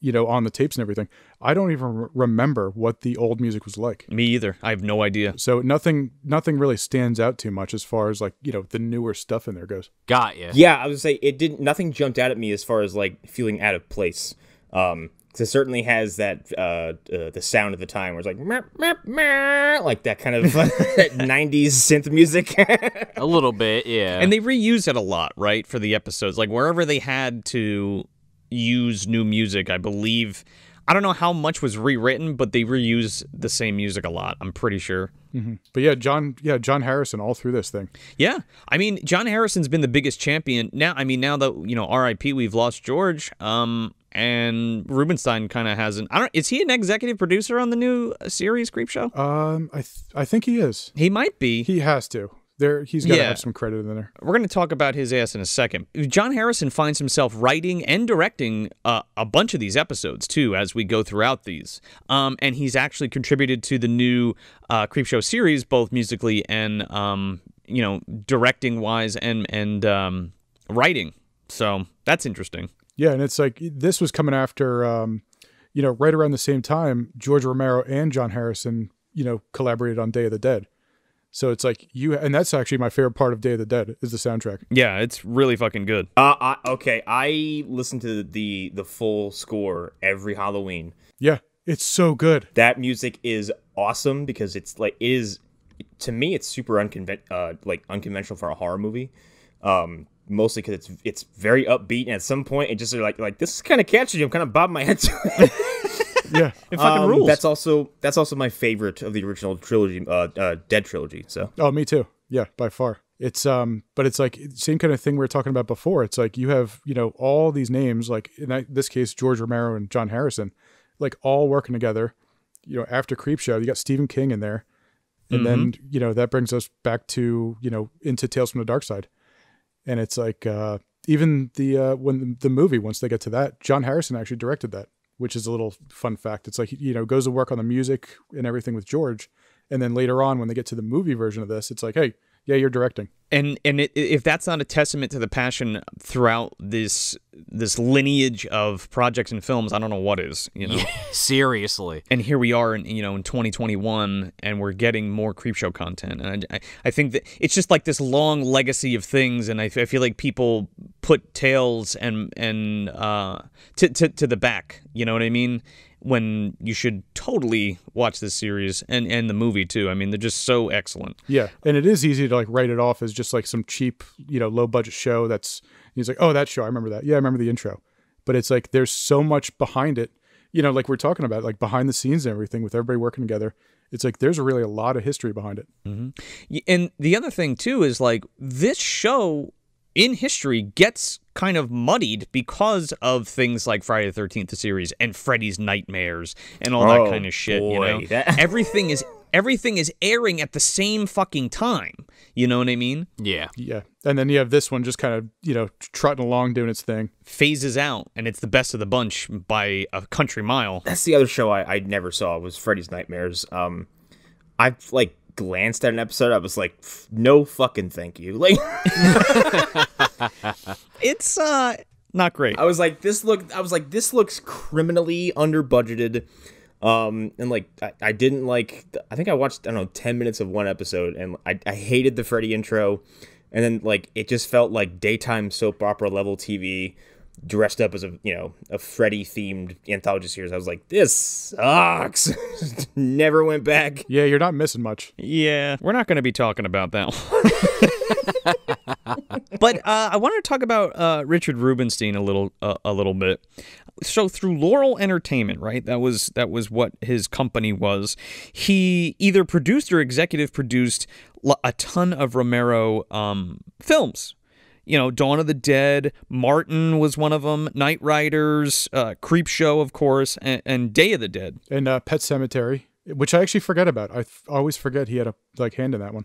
[SPEAKER 5] you know, on the tapes and everything, I don't even re- remember what the old music was like.
[SPEAKER 2] me either. I have no idea.
[SPEAKER 5] So nothing, nothing really stands out too much as far as like you know the newer stuff in there goes.
[SPEAKER 4] Got you.
[SPEAKER 3] Yeah, I would say it didn't. Nothing jumped out at me as far as like feeling out of place. Um, 'cause it certainly has that uh, uh the sound of the time where it's like meh, meh, meh, like that kind of '90s synth music.
[SPEAKER 4] A little bit, yeah.
[SPEAKER 2] And they reuse it a lot, right, for the episodes. Like wherever they had to use new music, I believe. I don't know how much was rewritten, but they reuse the same music a lot. I'm pretty sure.
[SPEAKER 5] But yeah, John, yeah, John Harrison all through this thing.
[SPEAKER 2] Yeah, I mean, John Harrison's been the biggest champion. Now, I mean, now that you know, R.I.P. We've lost George. Um, and Rubinstein kind of hasn't. I don't. Is he an executive producer on the new uh, series Creepshow?
[SPEAKER 5] Um, I th- I think he is.
[SPEAKER 2] He might be.
[SPEAKER 5] He has to. There, he's got to
[SPEAKER 2] Yeah.
[SPEAKER 5] have some credit in there.
[SPEAKER 2] We're going to talk about his ass in a second. John Harrison finds himself writing and directing uh, a bunch of these episodes too, as we go throughout these. Um, and he's actually contributed to the new uh, Creepshow series, both musically and um, you know, directing wise and and um, writing. So that's interesting.
[SPEAKER 5] Yeah, and it's like this was coming after, um, you know, right around the same time, George Romero and John Harrison, you know, collaborated on Day of the Dead. So it's like you, and that's actually my favorite part of Day of the Dead is the soundtrack.
[SPEAKER 2] Yeah, it's really fucking good.
[SPEAKER 3] uh, I, okay, I listen to the the full score every Halloween.
[SPEAKER 5] Yeah, it's so good.
[SPEAKER 3] That music is awesome because it's like it is to me it's super unconven- uh, like unconventional for a horror movie. Um, mostly because it's it's very upbeat, and at some point it just like like this is kind of catchy. I'm kind of bobbing my head to it.
[SPEAKER 5] Yeah.
[SPEAKER 2] It fucking
[SPEAKER 3] Um,
[SPEAKER 2] rules.
[SPEAKER 3] That's also that's also my favorite of the original trilogy, uh, uh, Dead trilogy. So
[SPEAKER 5] Oh, me too. Yeah, by far. It's um, but it's like same kind of thing we were talking about before. It's like you have you know all these names, like in this case George Romero and John Harrison, like all working together. You know, after Creepshow, you got Stephen King in there, and then you know that brings us back to you know into Tales from the Dark Side, and it's like uh, even the uh, when the, the movie once they get to that, John Harrison actually directed that, which is a little fun fact. It's like you know goes to work on the music and everything with George, and then later on when they get to the movie version of this, it's like hey, yeah, you're directing.
[SPEAKER 2] and and it, if that's not a testament to the passion throughout this this lineage of projects and films, I don't know what is. You know.
[SPEAKER 4] Seriously.
[SPEAKER 2] and here we are in you know in 2021 and we're getting more creepshow content and I, I, I think that it's just like this long legacy of things and I, I feel like people put tales and and uh to, to to the back you know what i mean when you should totally watch this series and and the movie too i mean they're just so excellent
[SPEAKER 5] Yeah, and it is easy to like write it off as just like some cheap, you know, low budget show. That's he's like, oh, that show, I remember that. Yeah, I remember the intro. But it's like there's so much behind it. You know, like we're talking about, like behind the scenes and everything with everybody working together. It's like there's really a lot of history behind it. Mm-hmm.
[SPEAKER 2] Y- And the other thing too is like this show in history gets kind of muddied because of things like Friday the Thirteenth the series and Freddy's Nightmares and all that
[SPEAKER 3] Oh,
[SPEAKER 2] kind of shit. you know,
[SPEAKER 3] that-
[SPEAKER 2] everything is everything is airing at the same fucking time. You know what I mean?
[SPEAKER 4] Yeah.
[SPEAKER 5] Yeah, and then you have this one just kind of you know trotting along doing its thing.
[SPEAKER 2] Phases out, and it's the best of the bunch by a country mile.
[SPEAKER 3] that's the other show I, I never saw was Freddy's Nightmares. Um, I like glanced at an episode. I was like, no fucking thank you. Like
[SPEAKER 2] It's uh not great.
[SPEAKER 3] I was like, this look. I was like, this looks criminally under budgeted. Um, and like, I, I didn't like. I think I watched I don't know ten minutes of one episode, and I, I hated the Freddy intro, and then like it just felt like daytime soap opera level TV, dressed up as a you know a Freddy themed anthology series. I was like, this sucks. Never went back.
[SPEAKER 5] Yeah, you're not missing much.
[SPEAKER 2] Yeah, we're not going to be talking about that one. but uh, I wanted to talk about uh, Richard Rubinstein a little, uh, a little bit. So through Laurel Entertainment, right? That was that was what his company was. He either produced or executive produced a ton of Romero um, films. You know, Dawn of the Dead, Martin was one of them, Knightriders, uh, Creepshow, of course, and, and Day of the Dead.
[SPEAKER 5] And uh, Pet Sematary, which I actually forget about. I always forget he had a like hand in that one.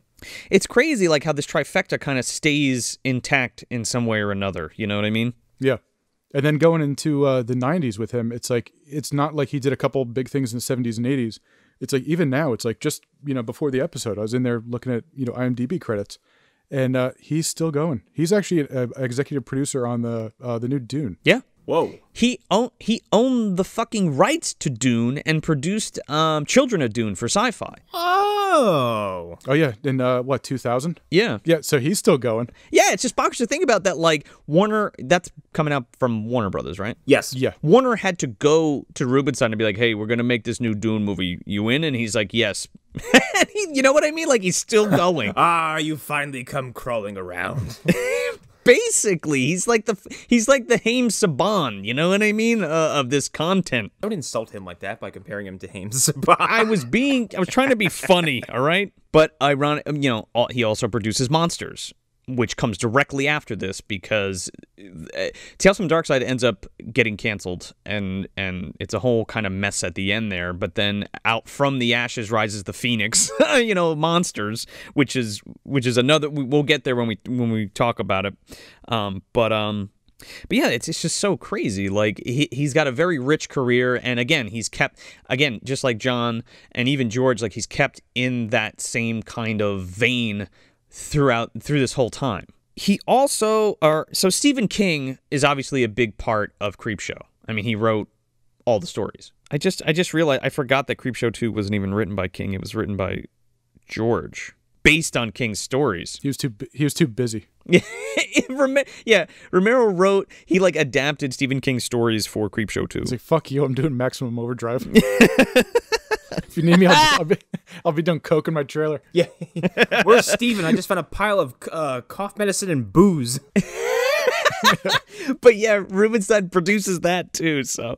[SPEAKER 2] it's crazy like how this trifecta kind of stays intact in some way or another you know what i mean
[SPEAKER 5] Yeah. And then going into uh, the 90s with him, it's like, it's not like he did a couple big things in the 70s and 80s. It's like, even now, it's like just, you know, before the episode, I was in there looking at, you know, IMDb credits and uh, he's still going. He's actually an executive producer on the uh, the new Dune.
[SPEAKER 2] yeah
[SPEAKER 3] Whoa.
[SPEAKER 2] he own, he owned the fucking rights to dune and produced um, children of dune for sci-fi
[SPEAKER 3] Oh.
[SPEAKER 5] Oh, yeah. In uh, what, 2000?
[SPEAKER 2] yeah
[SPEAKER 5] Yeah. So he's still going.
[SPEAKER 2] yeah it's just bonkers to think about that like warner that's coming out from warner brothers right
[SPEAKER 3] Yes.
[SPEAKER 5] Yeah.
[SPEAKER 2] warner had to go to rubinstein and be like hey we're gonna make this new dune movie you in and he's like yes He- you know what i mean like he's still going
[SPEAKER 3] Ah, you finally come crawling around.
[SPEAKER 2] basically he's like the he's like the Haim saban you know what i mean uh, of this content
[SPEAKER 3] Don't insult him like that by comparing him to Hames.
[SPEAKER 2] I was being, I was trying to be funny, all right? But ironic, you know, he also produces Monsters, which comes directly after this because uh, Tales from the Dark Side ends up getting canceled, and and it's a whole kind of mess at the end there. But then out from the ashes rises the phoenix, you know, Monsters, which is which is another. we- We'll get there when we when we talk about it. Um, but um. But yeah, it's, it's just so crazy. Like he he's got a very rich career, and again, he's kept again just like John and even George, like he's kept in that same kind of vein throughout through this whole time. He also are so Stephen King is obviously a big part of Creepshow. I mean, he wrote all the stories. I just I just realized I forgot that Creepshow 2 wasn't even written by King. It was written by George based on King's stories.
[SPEAKER 5] He was too, he was too busy.
[SPEAKER 2] Yeah, Romero wrote he like adapted Stephen King's stories for Creepshow 2.
[SPEAKER 5] He's like, fuck you. I'm doing maximum overdrive. if you need me, I'll, I'll, be, I'll be done coke in my trailer.
[SPEAKER 3] yeah. Where's Steven? I just found a pile of uh, cough medicine and booze.
[SPEAKER 2] but yeah, Rubinstein produces that too. So,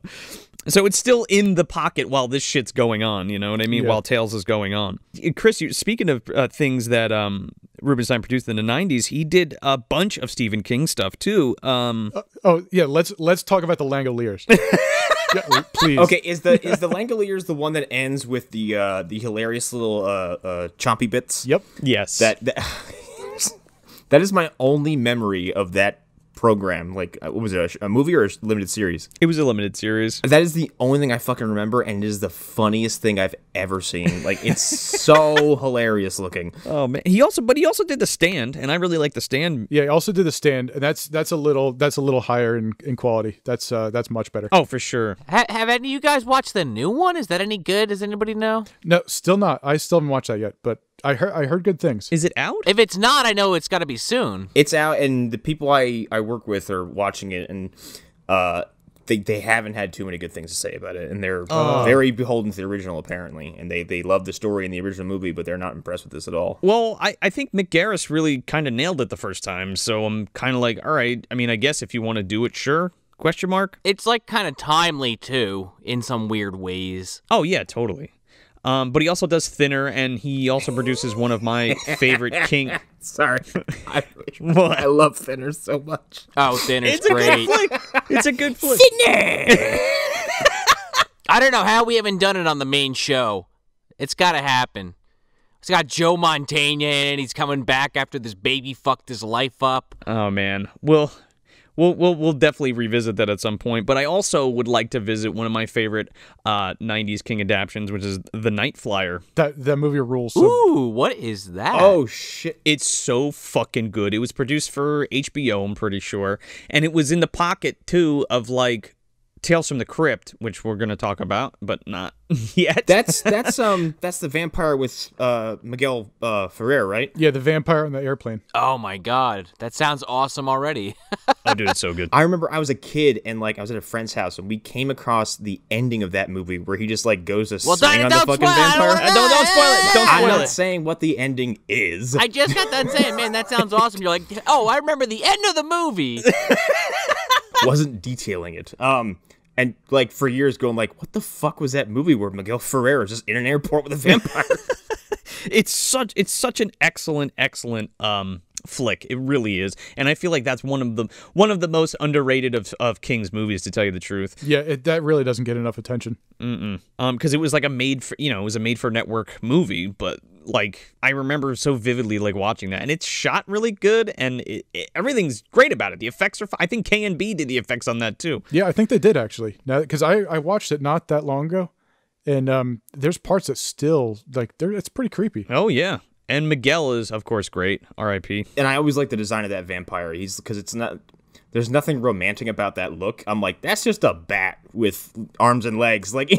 [SPEAKER 2] so it's still in the pocket while this shit's going on. You know what I mean?
[SPEAKER 5] Yeah.
[SPEAKER 2] While Tales is going on. Chris, you, speaking of uh, things that um, Rubinstein produced in the '90s, he did a bunch of Stephen King stuff too. Um,
[SPEAKER 5] Oh yeah, let's let's talk about the Langoliers. Yeah, please.
[SPEAKER 3] Okay, is the is the Langoliers the one that ends with the uh the hilarious little uh uh chompy bits?
[SPEAKER 5] Yep.
[SPEAKER 2] yes,
[SPEAKER 3] That that, that is my only memory of that program. Like, uh, what was it? A, sh- a movie or a sh- limited series?
[SPEAKER 2] it was a limited series.
[SPEAKER 3] That is the only thing I fucking remember, and it is the funniest thing I've ever seen. Like, it's so hilarious looking.
[SPEAKER 2] Oh man, he also, but he also did the Stand, and I really like the Stand.
[SPEAKER 5] Yeah, I also did the stand, and that's that's a little that's a little higher in, in quality. That's uh that's much better.
[SPEAKER 2] Oh, for sure.
[SPEAKER 4] Ha- have any of you guys watched the new one? Is that any good? Does anybody know?
[SPEAKER 5] No, still not. I still haven't watched that yet, but I heard I heard good things.
[SPEAKER 2] Is it out?
[SPEAKER 4] If it's not, I know it's got to be soon.
[SPEAKER 3] It's out, and the people I I work with are watching it, and uh, they they haven't had too many good things to say about it, and they're very beholden to the original apparently, and they they love the story in the original movie, but they're not impressed with this at all.
[SPEAKER 2] Well, I, I think Mick Garris really kind of nailed it the first time, so I'm kind of like, all right. I mean, I guess if you want to do it, sure. Question mark.
[SPEAKER 4] It's like kind of timely too, in some weird ways.
[SPEAKER 2] Oh yeah, totally. Um, but he also does Thinner, and he also produces one of my favorite King.
[SPEAKER 3] Sorry, I,
[SPEAKER 2] What?
[SPEAKER 3] I love Thinner so much.
[SPEAKER 4] Oh, Thinner's
[SPEAKER 2] It's a good flick. It's a good flick. Thinner.
[SPEAKER 4] I don't know how we haven't done it on the main show. It's got to happen. It's got Joe Montana in it. He's coming back after this baby fucked his life up.
[SPEAKER 2] Oh man, we'll we'll we'll we'll definitely revisit that at some point. But I also would like to visit one of my favorite uh, '90s King adaptions, which is The Night Flyer.
[SPEAKER 5] That that movie rules. So
[SPEAKER 4] Ooh, what is that?
[SPEAKER 3] Oh shit!
[SPEAKER 2] It's so fucking good. It was produced for HBO, I'm pretty sure, and it was in the pocket too of like Tales from the Crypt, which we're gonna talk about, but not yet.
[SPEAKER 3] That's that's um that's the vampire with uh Miguel uh Ferrer, right?
[SPEAKER 5] yeah, the vampire on the airplane.
[SPEAKER 4] Oh my god, that sounds awesome already.
[SPEAKER 2] oh, dude, it's so good.
[SPEAKER 3] I remember I was a kid and like I was at a friend's house and we came across the ending of that movie where he just like goes to
[SPEAKER 4] Well,
[SPEAKER 3] swing
[SPEAKER 4] don't-
[SPEAKER 3] on
[SPEAKER 4] don't
[SPEAKER 3] the fucking
[SPEAKER 4] spoil it. I
[SPEAKER 3] vampire.
[SPEAKER 4] don't-
[SPEAKER 2] don't don't spoil it. Don't
[SPEAKER 3] I'm
[SPEAKER 2] spoil
[SPEAKER 3] not
[SPEAKER 2] it.
[SPEAKER 3] saying what the ending is.
[SPEAKER 4] I just got done saying, man, that sounds awesome. You're like, oh, I remember the end of the movie.
[SPEAKER 3] wasn't detailing it. Um, and like for years going like, what the fuck was that movie where Miguel Ferrer is just in an airport with a vampire?
[SPEAKER 2] it's such it's such an excellent excellent um flick. It really is. And i feel like that's one of the one of the most underrated of, of king's movies to tell you the truth.
[SPEAKER 5] Yeah, it, that really doesn't get enough attention.
[SPEAKER 2] um because it was like a made for you know it was a made for network movie but like i remember so vividly like watching that. And it's shot really good and it, it- everything's great about it. The effects are fi- i think k and b did the effects on that too.
[SPEAKER 5] Yeah, I think they did actually. Now, because I I watched it not that long ago, and um, there's parts that still like they're it's pretty creepy.
[SPEAKER 2] oh yeah and miguel is of course great rip
[SPEAKER 3] and I always like the design of that vampire. He's because it's not. There's nothing romantic about that look. I'm like, that's just a bat with arms and legs. Like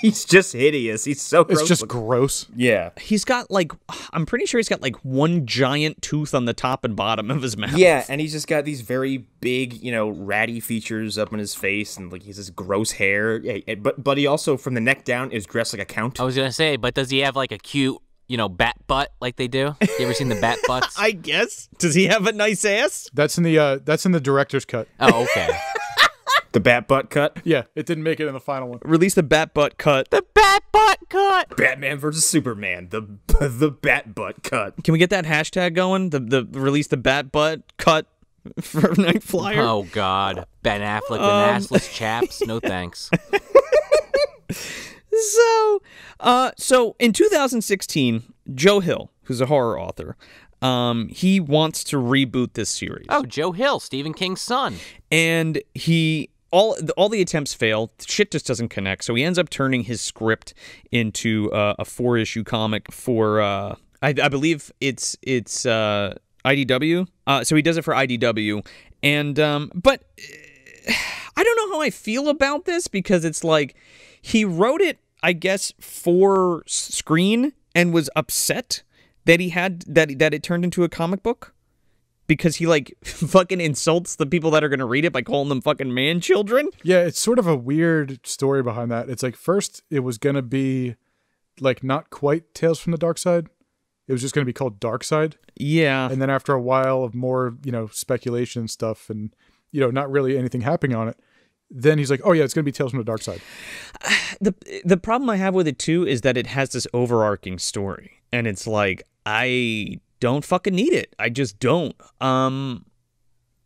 [SPEAKER 3] he's just hideous. He's so.
[SPEAKER 5] It's just
[SPEAKER 3] looking.
[SPEAKER 5] gross.
[SPEAKER 3] yeah.
[SPEAKER 2] he's got like i'm pretty sure he's got like one giant tooth on the top and bottom of his mouth
[SPEAKER 3] Yeah, and he's just got these very big, you know, ratty features up in his face, and like he has this gross hair. Yeah, yeah, but but he also from the neck down is dressed like a count.
[SPEAKER 4] I was gonna say, but does he have like a cute, you know, bat butt like they do? You ever seen the bat butts?
[SPEAKER 2] i guess does he have a nice ass
[SPEAKER 5] That's in the uh, that's in the director's cut.
[SPEAKER 4] oh, okay.
[SPEAKER 3] The bat butt cut.
[SPEAKER 5] Yeah, it didn't make it in the final one.
[SPEAKER 2] release the bat butt cut
[SPEAKER 4] the bat butt cut.
[SPEAKER 3] Batman versus Superman. The the bat butt cut.
[SPEAKER 2] Can we get that hashtag going? The the release the bat butt cut for Night Flyer.
[SPEAKER 4] Oh God, Ben Affleck with
[SPEAKER 2] Um,
[SPEAKER 4] assless chaps. No thanks.
[SPEAKER 2] So, uh, so in 2016, Joe Hill, who's a horror author, um, he wants to reboot this series,
[SPEAKER 4] Oh, Joe Hill, Stephen King's son.
[SPEAKER 2] and he all all the attempts fail. Shit just doesn't connect. So he ends up turning his script into uh, a four issue comic for uh, I, I believe it's it's uh, IDW. Uh, so he does it for IDW, and um, but I don't know how I feel about this because it's like he wrote it, I guess, for screen and was upset that he had that that it turned into a comic book because he like fucking insults the people that are gonna read it by calling them fucking man children.
[SPEAKER 5] Yeah, it's sort of a weird story behind that. It's like first it was gonna be like not quite Tales from the Dark Side. It was just gonna be called Dark Side.
[SPEAKER 2] Yeah,
[SPEAKER 5] And then after a while of more, you know, speculation and stuff and you know, not really anything happening on it. Then he's like, oh yeah, it's gonna be Tales from the Dark Side.
[SPEAKER 2] the the problem I have with it too is that it has this overarching story, and it's like I don't fucking need it. I just don't. Um,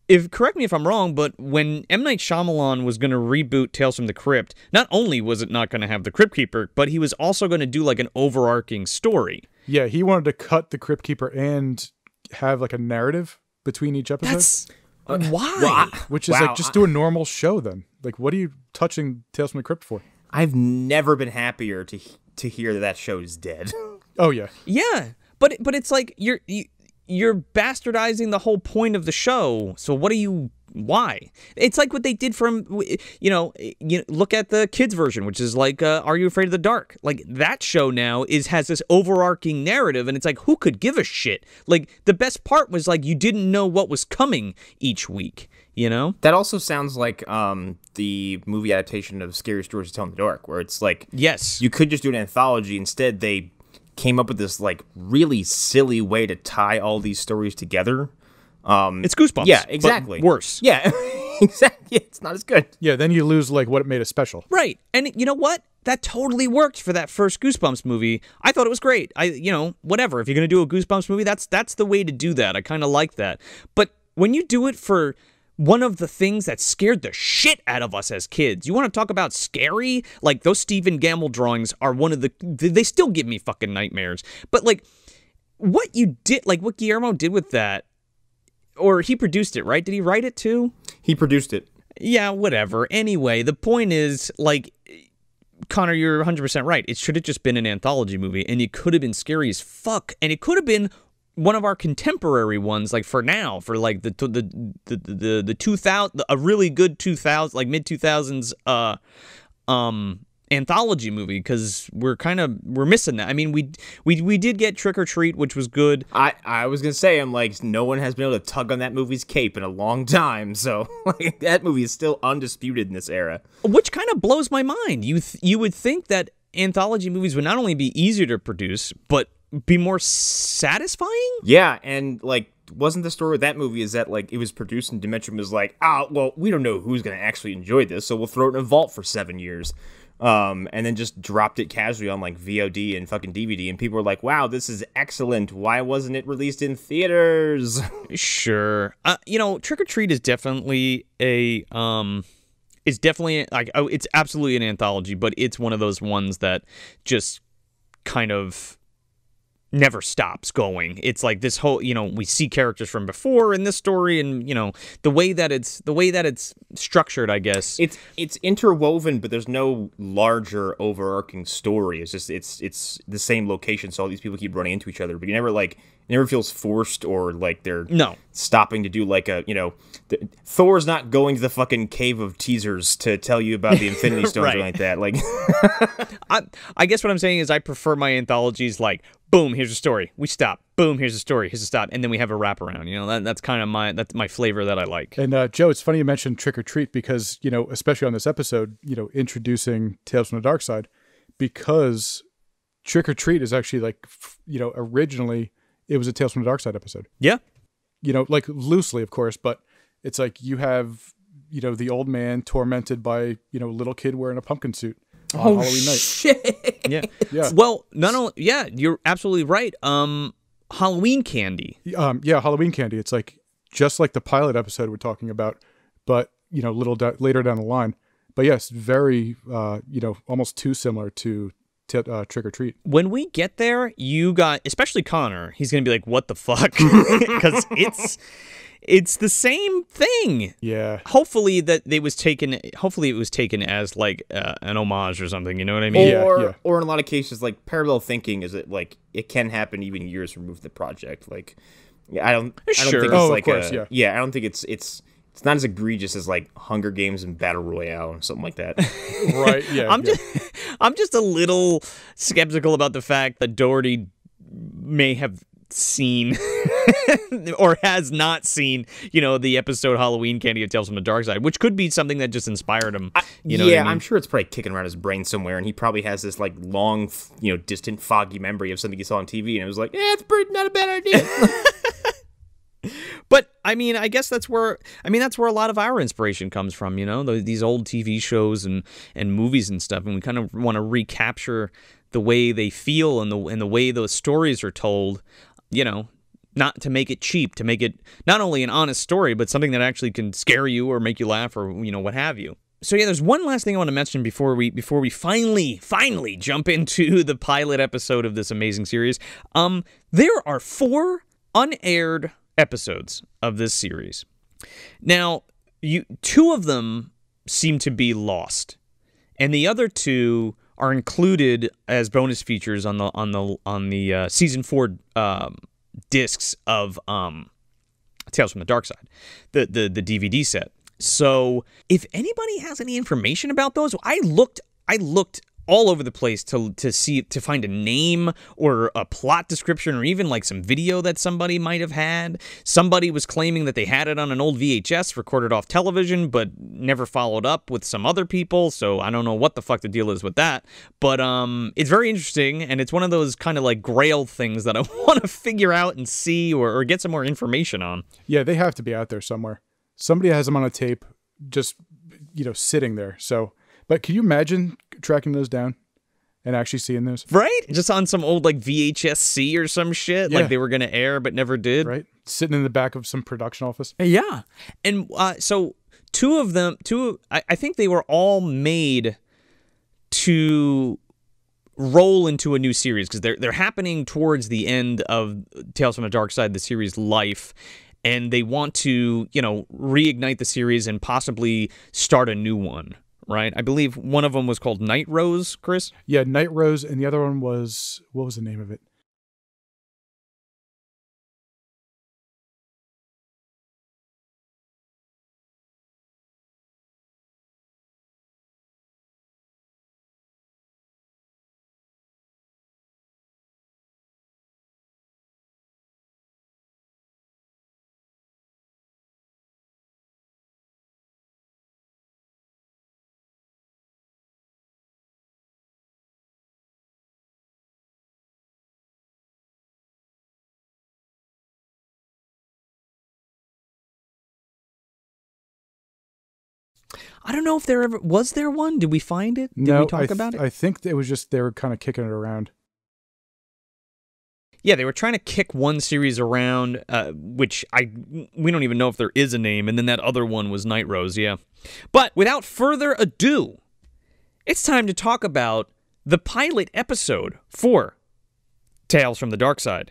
[SPEAKER 2] if correct me if I'm wrong, but when M Night Shyamalan was going to reboot Tales from the Crypt, not only was it not going to have the Crypt Keeper, but he was also going to do like an overarching story.
[SPEAKER 5] Yeah, he wanted to cut the Crypt Keeper and have like a narrative between each episode,
[SPEAKER 2] That's why.
[SPEAKER 3] Well, I-
[SPEAKER 5] which is
[SPEAKER 3] wow,
[SPEAKER 5] like just do a normal show. Then, like, what are you touching Tales from the Crypt for?
[SPEAKER 3] I've never been happier to to hear that that show is dead.
[SPEAKER 5] Oh yeah,
[SPEAKER 2] Yeah, but but it's like you're you, you're bastardizing the whole point of the show. So what are you? Why? It's like what they did from you know you know, look at the kids version, which is like uh, Are You Afraid of the Dark? Like that show now is has this overarching narrative, and it's like who could give a shit? Like the best part was like you didn't know what was coming each week. You know?
[SPEAKER 3] That also sounds like um, the movie adaptation of Scary Stories to Tell in the Dark, where it's like
[SPEAKER 2] Yes.
[SPEAKER 3] you could just do an anthology. Instead, they came up with this like really silly way to tie all these stories together. Um,
[SPEAKER 2] it's Goosebumps.
[SPEAKER 3] yeah,
[SPEAKER 2] but
[SPEAKER 3] exactly.
[SPEAKER 2] worse.
[SPEAKER 3] Yeah, exactly. It's not as good.
[SPEAKER 5] yeah. Then you lose like what made it special.
[SPEAKER 2] Right. And you know what? That totally worked for that first Goosebumps movie. I thought it was great. I you know, whatever. If you're going to do a Goosebumps movie, that's that's the way to do that. I kind of like that. But when you do it for one of the things that scared the shit out of us as kids. You want to talk about scary? Like those Stephen Gammell drawings are one of the they still give me fucking nightmares. But like what you did like what Guillermo did with that or he produced it, right? Did he write it too?
[SPEAKER 3] He produced it.
[SPEAKER 2] Yeah, whatever. Anyway, the point is like Connor, you're 100% right. It should have just been an anthology movie and it could have been scary as fuck and it could have been one of our contemporary ones like for now for like the the the the, the 2000 a really good 2000 like mid 2000s uh um anthology movie cuz we're kind of we're missing that. I mean, we we we did get Trick or Treat which was good.
[SPEAKER 3] I, I was gonna say I'm like no one has been able to tug on that movie's cape in a long time, so like that movie is still undisputed in this era.
[SPEAKER 2] which kind of blows my mind. You th- you would think that anthology movies would not only be easier to produce, but be more satisfying.
[SPEAKER 3] Yeah, and like wasn't the story with that movie is that like it was produced and Dimension was like, ah, well, we don't know who's gonna actually enjoy this, so we'll throw it in a vault for seven years. Um, and then just dropped it casually on like VOD and fucking DVD, and people were like, "Wow, this is excellent! Why wasn't it released in theaters?"
[SPEAKER 2] Sure, uh, you know, Trick or Treat is definitely a um, it's definitely like oh, it's absolutely an anthology, but it's one of those ones that just kind of never stops going. It's like this whole, you know, we see characters from before in this story and, you know, the way that it's the way that it's structured, I guess.
[SPEAKER 3] it's it's interwoven, but there's no larger overarching story. It's just it's it's the same location, so all these people keep running into each other, but you never like it never feels forced or like they're
[SPEAKER 2] No.
[SPEAKER 3] stopping to do like a you know th- Thor's not going to the fucking cave of teasers to tell you about the Infinity Stones or like that. Like
[SPEAKER 2] I, I guess what I'm saying is I prefer my anthologies like boom, here's a story. We stop. Boom, here's a story. Here's a stop, and then we have a wraparound. You know, that, that's kind of my that's my flavor that I like.
[SPEAKER 5] And uh, Joe, it's funny you mentioned Trick or Treat because you know, especially on this episode, you know, introducing Tales from the Dark Side, because Trick or Treat is actually like, you know, originally it was a Tales from the Dark Side episode.
[SPEAKER 2] Yeah,
[SPEAKER 5] You know, like loosely, of course, but it's like you have, you know, the old man tormented by you know, a little kid wearing a pumpkin suit on Halloween night.
[SPEAKER 3] shit.
[SPEAKER 2] yeah,
[SPEAKER 5] Yeah.
[SPEAKER 2] Well, not only yeah, you're absolutely right. Um, Halloween candy.
[SPEAKER 5] Um, yeah, Halloween candy. It's like just like the pilot episode we're talking about, but you know, little da- later down the line. But yes, very, uh, you know, almost too similar to t- uh, Trick or Treat.
[SPEAKER 2] When we get there, you got especially Connor. He's gonna be like, "What the fuck?" Because it's it's the same thing.
[SPEAKER 5] Yeah,
[SPEAKER 2] Hopefully that they was taken. Hopefully it was taken as like uh, an homage or something. You know what I mean?
[SPEAKER 5] Yeah,
[SPEAKER 3] or
[SPEAKER 5] yeah.
[SPEAKER 3] or in a lot of cases like parallel thinking is it like it can happen even years removed the project like yeah, I don't I don't
[SPEAKER 2] Sure.
[SPEAKER 3] think it's
[SPEAKER 5] Oh, of
[SPEAKER 3] like
[SPEAKER 5] course,
[SPEAKER 3] a,
[SPEAKER 5] yeah.
[SPEAKER 3] I don't think it's it's it's not as egregious as like Hunger Games and Battle Royale or something like that.
[SPEAKER 5] right. Yeah,
[SPEAKER 2] I'm
[SPEAKER 5] yeah.
[SPEAKER 2] just I'm just a little skeptical about the fact that Dougherty may have seen or has not seen, you know, the episode Halloween Candy of Tales from the Dark Side, which could be something that just inspired him. You know
[SPEAKER 3] yeah,
[SPEAKER 2] what I mean?
[SPEAKER 3] am sure it's probably kicking around his brain somewhere, and he probably has this like long, you know, distant, foggy memory of something he saw on TV, and it was like, yeah, it's pretty not a bad idea.
[SPEAKER 2] But I mean, I guess that's where I mean that's where a lot of our inspiration comes from. You know, these old TV shows and and movies and stuff, and we kind of want to recapture the way they feel and the and the way those stories are told. You know, not to make it cheap, to make it not only an honest story, but something that actually can scare you or make you laugh or you know what have you. So yeah, there's one last thing I want to mention before we before we finally finally jump into the pilot episode of this amazing series. Um, there are four unaired episodes of this series. Now, you two of them seem to be lost, and the other two are included as bonus features on the on the on the uh, season four um, discs of um, Tales from the Dark Side, the the the DVD set. So, if anybody has any information about those, I looked I looked all over the place to to see to find a name or a plot description or even like some video that somebody might have had. Somebody was claiming that they had it on an old VHS recorded off television but never followed up with some other people, so I don't know what the fuck the deal is with that. But um it's very interesting and it's one of those kind of like grail things that I want to figure out and see or, or get some more information on.
[SPEAKER 5] Yeah, they have to be out there somewhere. Somebody has them on a tape, just you know, sitting there. So, but can you imagine tracking those down and actually seeing those?
[SPEAKER 2] Right? Just on some old like VHS C or some shit
[SPEAKER 5] Yeah.
[SPEAKER 2] like they were going to air but never did.
[SPEAKER 5] Right, sitting in the back of some production office.
[SPEAKER 2] Yeah. And uh, so two of them, two, I, I think they were all made to roll into a new series because they're they're happening towards the end of Tales from the Dark Side, the series life, and they want to you know reignite the series and possibly start a new one. Right, I believe one of them was called Night Rose, Chris.
[SPEAKER 5] Yeah, Night Rose, and the other one was what was the name of it?
[SPEAKER 2] I don't know if there ever was there one. Did we find it? Did
[SPEAKER 5] no,
[SPEAKER 2] we talk
[SPEAKER 5] th-
[SPEAKER 2] about it?
[SPEAKER 5] I think it was just they were kind of kicking it around.
[SPEAKER 2] Yeah, they were trying to kick one series around, uh, which I we don't even know if there is a name, and then that other one was Night Rose. Yeah, but without further ado, it's time to talk about the pilot episode for Tales from the Dark Side.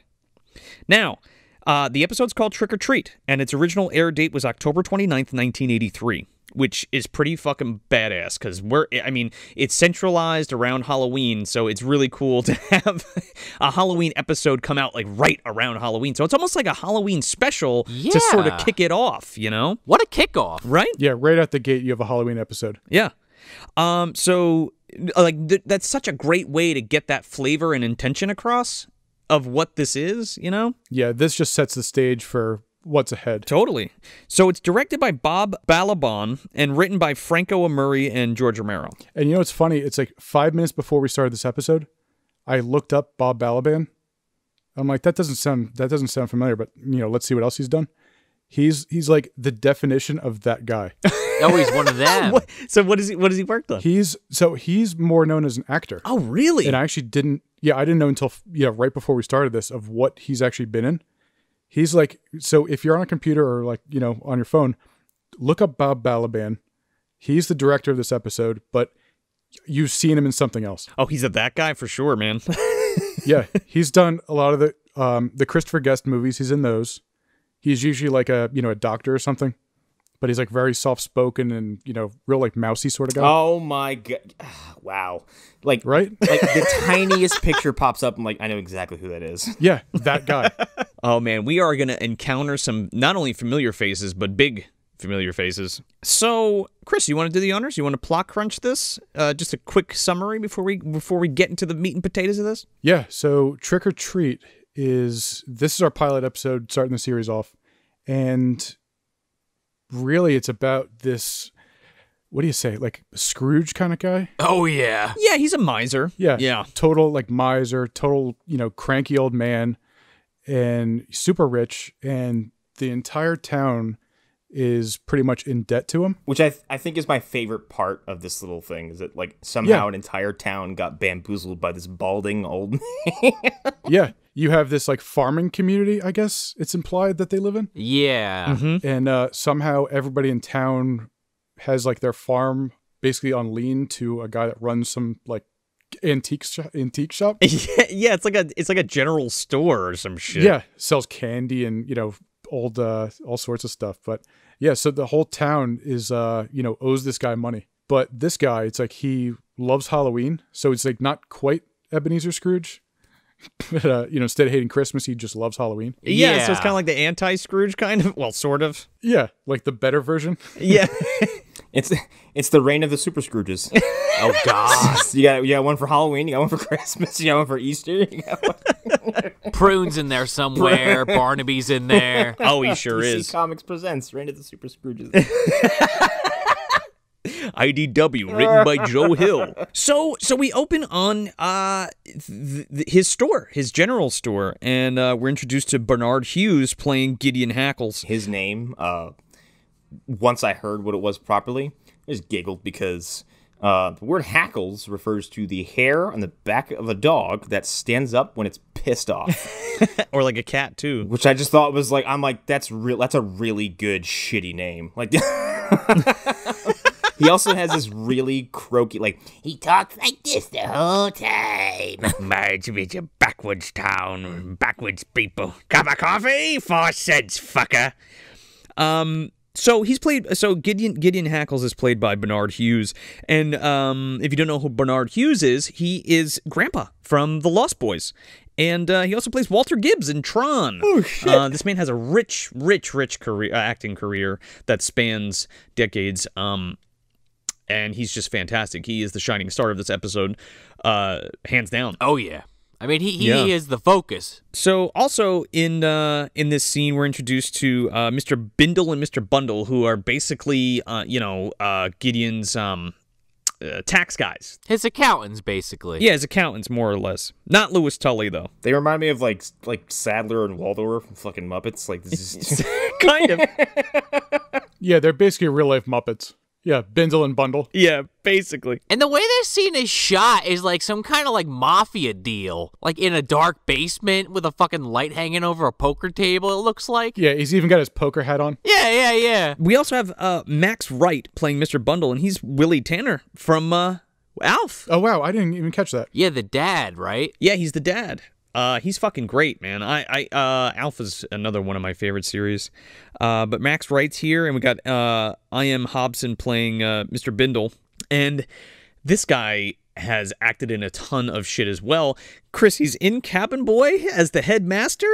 [SPEAKER 2] Now, uh, the episode's called Trick or Treat, and its original air date was October 29th, 1983, which is pretty fucking badass because we're, I mean, it's centralized around Halloween, so it's really cool to have a Halloween episode come out like right around Halloween. So it's almost like a Halloween special to sort of kick it off, you know?
[SPEAKER 4] What a kickoff!
[SPEAKER 2] Right?
[SPEAKER 5] Yeah, right out the gate, you have a Halloween episode.
[SPEAKER 2] Yeah. Um. So, like, th- that's such a great way to get that flavor and intention across of what this is. You know.
[SPEAKER 5] Yeah, this just sets the stage for what's ahead.
[SPEAKER 2] Totally. So it's directed by Bob Balaban and written by Franco Amurri and George Romero.
[SPEAKER 5] And you know what's funny? It's like five minutes before we started this episode, I looked up Bob Balaban. I'm like, that doesn't sound that doesn't sound familiar, but you know, let's see what else he's done. He's he's like the definition of that guy.
[SPEAKER 4] Oh, he's one of them.
[SPEAKER 2] What? So what is he? What has he worked on?
[SPEAKER 5] He's so he's more known as an actor.
[SPEAKER 2] oh, really?
[SPEAKER 5] And I actually didn't yeah, I didn't know until yeah, right before we started this of what he's actually been in. He's like so if you're on a computer or like, you know, on your phone, look up Bob Balaban. He's the director of this episode, but you've seen him in something else.
[SPEAKER 2] oh, he's a that guy for sure, man.
[SPEAKER 5] yeah, he's done a lot of the um the Christopher Guest movies. He's in those. He's usually like a you know a doctor or something, but he's like very soft spoken and you know real like mousy sort of guy,
[SPEAKER 3] Oh my god! Wow, like
[SPEAKER 5] right?
[SPEAKER 3] like the tiniest picture pops up. I'm like, I know exactly who that is.
[SPEAKER 5] Yeah, that guy.
[SPEAKER 2] oh man, we are gonna encounter some not only familiar faces but big familiar faces. So, Chris, you want to do the honors? You want to plot crunch this? Uh, just a quick summary before we before we get into the meat and potatoes of this.
[SPEAKER 5] Yeah, so Trick or Treat is this is our pilot episode starting the series off. And really it's about this what do you say? Like Scrooge kind of guy?
[SPEAKER 4] Oh yeah.
[SPEAKER 2] Yeah, he's a miser.
[SPEAKER 5] Yeah.
[SPEAKER 2] Yeah.
[SPEAKER 5] Total like miser, total, you know, cranky old man and super rich and the entire town is pretty much in debt to him.
[SPEAKER 3] Which I th- I think is my favorite part of this little thing is that like somehow
[SPEAKER 5] Yeah.
[SPEAKER 3] an entire town got bamboozled by this balding old
[SPEAKER 5] yeah, you have this like farming community. I guess it's implied that they live in,
[SPEAKER 4] Yeah.
[SPEAKER 5] and uh, somehow everybody in town has like their farm basically on lean to a guy that runs some like antique shop, antique shop.
[SPEAKER 2] yeah, yeah, it's like a it's like a general store or some shit.
[SPEAKER 5] Yeah, sells candy and you know old uh, all sorts of stuff. But yeah, so the whole town is uh you know owes this guy money. But this guy, it's like he loves Halloween, so it's like not quite Ebenezer Scrooge. But uh, you know, instead of hating Christmas, he just loves Halloween.
[SPEAKER 2] Yeah, so it's kind of like the anti-Scrooge kind of, well, sort of.
[SPEAKER 5] Yeah, like the better version.
[SPEAKER 2] Yeah.
[SPEAKER 3] It's it's the reign of the super Scrooges.
[SPEAKER 4] Oh God.
[SPEAKER 3] you got you got one for Halloween, you got one for Christmas, you got one for Easter. You got one
[SPEAKER 4] Prunes in there somewhere. Barnaby's in there.
[SPEAKER 2] oh, he sure
[SPEAKER 3] DC
[SPEAKER 2] is.
[SPEAKER 3] Comics presents Reign of the Super Scrooges.
[SPEAKER 2] IDW, written by Joe Hill. So, so we open on uh th- th- his store, his general store, and uh, we're introduced to Barnard Hughes playing Gideon Hackles.
[SPEAKER 3] His name, uh, once I heard what it was properly, I just giggled because uh, the word hackles refers to the hair on the back of a dog that stands up when it's pissed off.
[SPEAKER 2] or like a cat too.
[SPEAKER 3] which I just thought was like I'm like that's real that's a really good shitty name. Like he also has this really croaky like
[SPEAKER 6] He talks like this the whole time.
[SPEAKER 2] Marge with your backwards town, backwards people. Cup of coffee, four cents, fucker. Um. So he's played. So Gideon Gideon Hackles is played by Barnard Hughes, and um, if you don't know who Barnard Hughes is, he is Grandpa from The Lost Boys, and uh, he also plays Walter Gibbs in Tron. Oh shit! Uh, this man has a rich, rich, rich career, uh, acting career that spans decades. Um, and he's just fantastic. He is the shining star of this episode, uh, hands down.
[SPEAKER 4] Oh yeah. I mean, he he
[SPEAKER 2] Yeah.
[SPEAKER 4] is the focus.
[SPEAKER 2] So also in uh, in this scene, we're introduced to uh, Mr. Bindle and Mr. Bundle, who are basically, uh, you know, uh, Gideon's um, uh, tax guys.
[SPEAKER 4] His accountants, basically.
[SPEAKER 2] Yeah, his accountants, more or less. Not Louis Tully, though.
[SPEAKER 3] they remind me of like like Statler and Waldorf from fucking Muppets. Like this is
[SPEAKER 2] kind of.
[SPEAKER 5] Yeah, they're basically real life Muppets. Yeah, Bindle and Bundle.
[SPEAKER 2] Yeah, basically.
[SPEAKER 4] And the way this scene is shot is like some kind of like mafia deal, like in a dark basement with a fucking light hanging over a poker table. It looks like.
[SPEAKER 5] Yeah, he's even got his poker hat on.
[SPEAKER 4] Yeah, yeah, yeah.
[SPEAKER 2] We also have uh, Max Wright playing Mr. Bundle, and he's Willie Tanner from uh, Alf.
[SPEAKER 5] Oh wow, I didn't even catch that.
[SPEAKER 4] Yeah, the dad, right?
[SPEAKER 2] Yeah, he's the dad. Uh, he's fucking great, man. I, I, uh, Alf's another one of my favorite series. Uh, but Max Wright's here, and we got uh, I am Hobson playing uh, Mr. Bindle, and this guy has acted in a ton of shit as well. Chris, he's in Cabin Boy as the headmaster.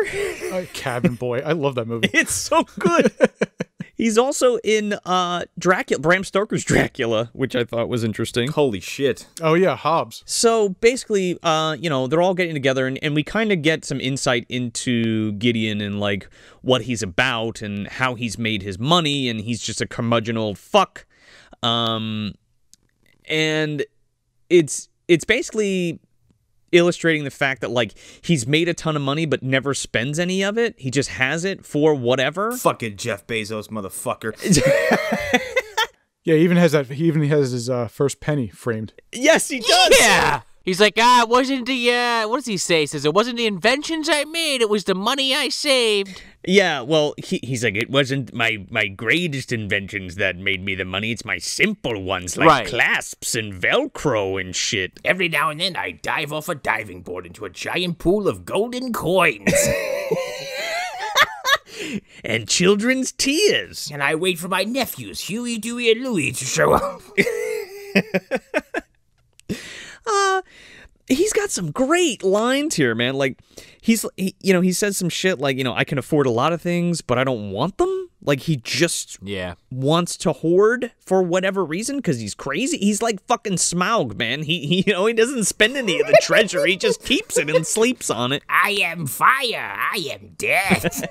[SPEAKER 5] Uh, Cabin Boy, I love that movie.
[SPEAKER 2] it's so good. he's also in uh, Dracula, Bram Stoker's Dracula, which I thought was interesting.
[SPEAKER 3] holy shit.
[SPEAKER 5] Oh yeah, Hobbs.
[SPEAKER 2] So basically, uh, you know, they're all getting together, and, and we kind of get some insight into Gideon and like what he's about and how he's made his money, and he's just a curmudgeonal fuck. Um, and it's it's basically illustrating the fact that like he's made a ton of money but never spends any of it. He just has it for whatever.
[SPEAKER 3] Fucking Jeff Bezos, motherfucker.
[SPEAKER 5] Yeah, he even has that. He even has his uh, first penny framed.
[SPEAKER 2] Yes, he does.
[SPEAKER 4] Yeah. He's like, ah, it wasn't the uh, what does he say? He says it wasn't the inventions I made, it was the money I saved.
[SPEAKER 2] Yeah, well, he, he's like, it wasn't my, my greatest inventions that made me the money. It's my simple ones like
[SPEAKER 4] Right.
[SPEAKER 2] clasps and Velcro and shit.
[SPEAKER 6] Every now and then I dive off a diving board into a giant pool of golden coins.
[SPEAKER 2] And children's tears.
[SPEAKER 6] and I wait for my nephews, Huey, Dewey, and Louie, to show up.
[SPEAKER 2] Uh, he's got some great lines here, man. Like, he's, he, you know, he says some shit like, you know, I can afford a lot of things, but I don't want them. Like, he just
[SPEAKER 4] Yeah.
[SPEAKER 2] wants to hoard for whatever reason because he's crazy. He's like fucking Smaug, man. He, he, you know, he doesn't spend any of the treasure. He just keeps it and sleeps on it.
[SPEAKER 6] I am fire. I am death.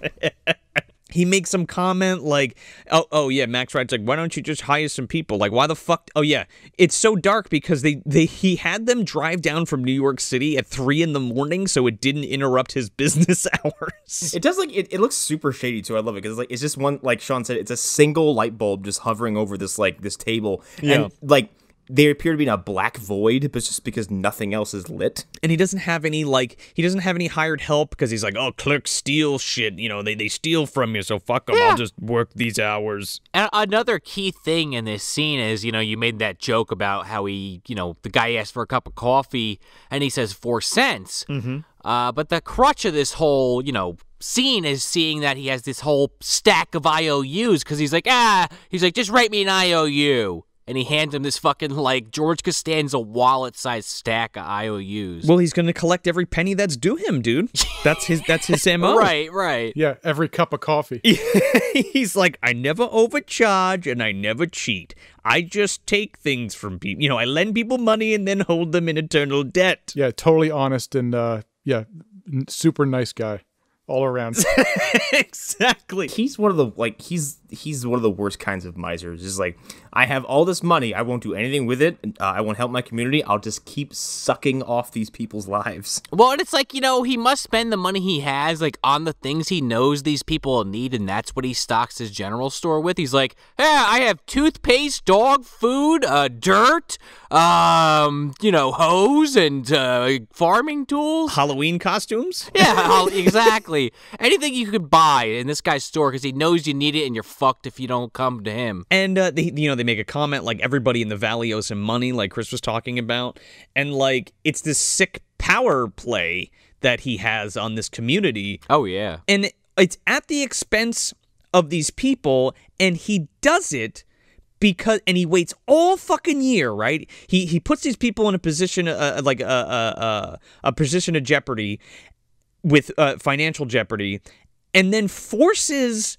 [SPEAKER 2] he makes some comment like, "Oh, oh yeah." Max Wright's like, "Why don't you just hire some people? Like, why the fuck?" Oh yeah, it's so dark because they they he had them drive down from New York City at three in the morning, so it didn't interrupt his business hours.
[SPEAKER 3] It does like it, it looks super shady too. I love it because like it's just one like Sean said, it's a single light bulb just hovering over this like this table,
[SPEAKER 2] Yeah.
[SPEAKER 3] and like they appear to be in a black void, but just because nothing else is lit.
[SPEAKER 2] and he doesn't have any like he doesn't have any hired help because he's like, "Oh, clerks steal shit. You know, they they steal from you, so fuck them.
[SPEAKER 4] Yeah.
[SPEAKER 2] I'll just work these hours."
[SPEAKER 4] And another key thing in this scene is, you know, you made that joke about how he, you know, the guy asked for a cup of coffee and he says four cents. Mm-hmm. Uh, but the crutch of this whole, you know, scene is seeing that he has this whole stack of IOUs because he's like, ah, he's like, just write me an IOU. And he hands him this fucking, like, George Costanza wallet sized stack of IOUs.
[SPEAKER 2] Well, he's gonna collect every penny that's due him, dude. That's his that's his mo.
[SPEAKER 4] Right, right.
[SPEAKER 5] Yeah, every cup of coffee.
[SPEAKER 2] he's like, I never overcharge and I never cheat. I just take things from people. You know, I lend people money and then hold them in eternal debt.
[SPEAKER 5] Yeah, totally honest and uh, yeah, n- super nice guy all around.
[SPEAKER 2] exactly.
[SPEAKER 3] He's one of the like he's he's one of the worst kinds of misers. Is like I have all this money, I won't do anything with it. Uh, I won't help my community. I'll just keep sucking off these people's lives.
[SPEAKER 4] Well, and it's like, you know, he must spend the money he has, like, on the things he knows these people need, and that's what he stocks his general store with. He's like, yeah, I have toothpaste, dog food, uh, dirt, um, you know, hose, and uh, farming tools.
[SPEAKER 2] Halloween costumes?
[SPEAKER 4] Yeah, exactly. Anything you could buy in this guy's store because he knows you need it and you're fucked if you don't come to him.
[SPEAKER 2] And uh, they, you know, they make a comment like everybody in the valley owes him money, like Chris was talking about, and like it's this sick power play that he has on this community,
[SPEAKER 4] Oh, yeah.
[SPEAKER 2] and it's at the expense of these people, and he does it because and he waits all fucking year, right? He he puts these people in a position, uh, like a a, a a position of jeopardy with uh, financial jeopardy, and then forces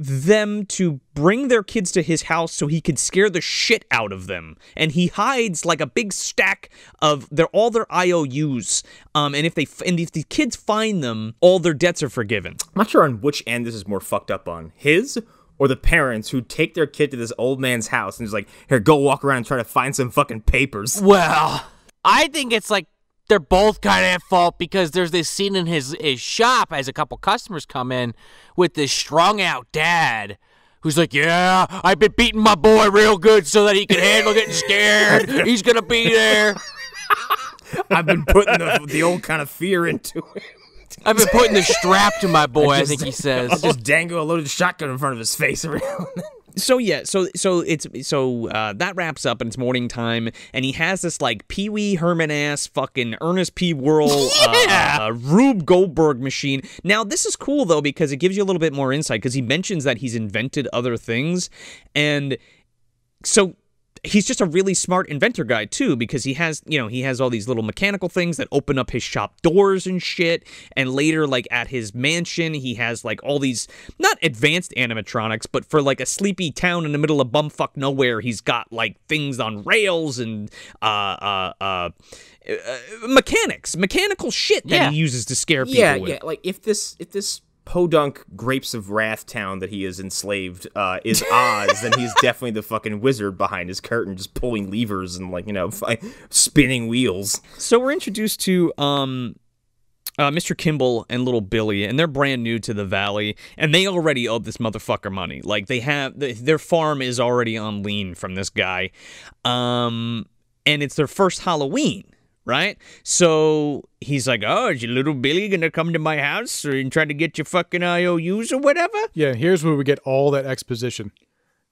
[SPEAKER 2] them to bring their kids to his house so he could scare the shit out of them and he hides like a big stack of their all their IOUs um and if they and if the kids find them all their debts are forgiven
[SPEAKER 3] I'm not sure on which end this is more fucked up on his or the parents who take their kid to this old man's house and is like, here, go walk around and try to find some fucking papers.
[SPEAKER 4] Well, I think it's like they're both kind of at fault because there's this scene in his his shop as a couple customers come in with this strung out dad who's like, "Yeah, I've been beating my boy real good so that he can handle getting scared. He's gonna be there.
[SPEAKER 3] I've been putting the, the old kind of fear into him.
[SPEAKER 4] I've been putting the strap to my boy." I think he says.
[SPEAKER 3] Just dangle a loaded shotgun in front of his face around.
[SPEAKER 2] So yeah so so it's so uh, that wraps up and it's morning time and he has this like Pee Wee Herman ass fucking Ernest P Worrell uh, uh, Rube Goldberg machine. Now this is cool though because it gives you a little bit more insight because he mentions that he's invented other things and so he's just a really smart inventor guy too because he has you know he has all these little mechanical things that open up his shop doors and shit and later like at his mansion he has like all these not advanced animatronics but for like a sleepy town in the middle of bumfuck nowhere he's got like things on rails and uh uh uh, uh mechanics mechanical shit that
[SPEAKER 4] Yeah.
[SPEAKER 2] he uses to scare people
[SPEAKER 3] yeah,
[SPEAKER 2] with.
[SPEAKER 3] yeah. Like if this if this podunk grapes of wrath town that he is enslaved uh, is Oz, then he's definitely the fucking wizard behind his curtain, just pulling levers and like you know fi- spinning wheels.
[SPEAKER 2] So we're introduced to um uh, Mr. Kimball and little Billy, and they're brand new to the valley, and they already owe this motherfucker money. Like they have th- their farm is already on lean from this guy, um, and it's their first Halloween, right? So he's like, "Oh, is your little Billy gonna come to my house and try to get your fucking IOUs or whatever?"
[SPEAKER 5] yeah, here's where we get all that exposition.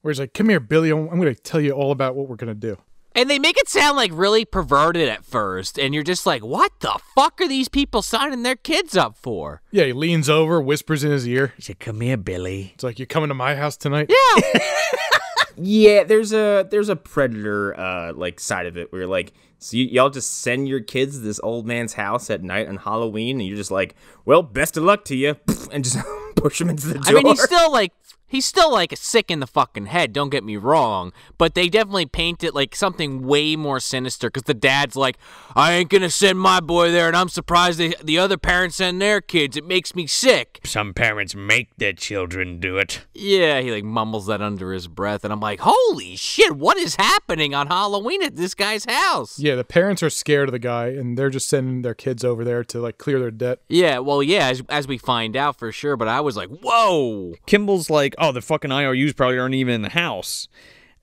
[SPEAKER 5] Where he's like, "Come here, Billy. I'm going to tell you all about what we're going to do."
[SPEAKER 4] And they make it sound like really perverted at first, and you're just like, "What the fuck are these people signing their kids up for?"
[SPEAKER 5] Yeah, he leans over, whispers in his ear.
[SPEAKER 2] He said, "Come here, Billy."
[SPEAKER 5] It's like, you're coming to my house tonight?"
[SPEAKER 4] Yeah.
[SPEAKER 3] Yeah, there's a there's a predator uh like side of it where like so y- y'all just send your kids to this old man's house at night on Halloween, and you're just like, well, best of luck to you, and just push them into the door.
[SPEAKER 4] I mean, he's still like He's still like a sick in the fucking head, don't get me wrong, but they definitely paint it like something way more sinister because the dad's like, I ain't gonna send my boy there, and I'm surprised they, the other parents send their kids. It makes me sick.
[SPEAKER 2] Some parents make their children do it.
[SPEAKER 4] Yeah, he like mumbles that under his breath, and I'm like, holy shit, what is happening on Halloween at this guy's house?
[SPEAKER 5] Yeah, the parents are scared of the guy, and they're just sending their kids over there to like clear their debt.
[SPEAKER 4] Yeah, well, yeah, as, as we find out for sure, but I was like, whoa.
[SPEAKER 2] Kimball's like, oh, the fucking IOUs probably aren't even in the house.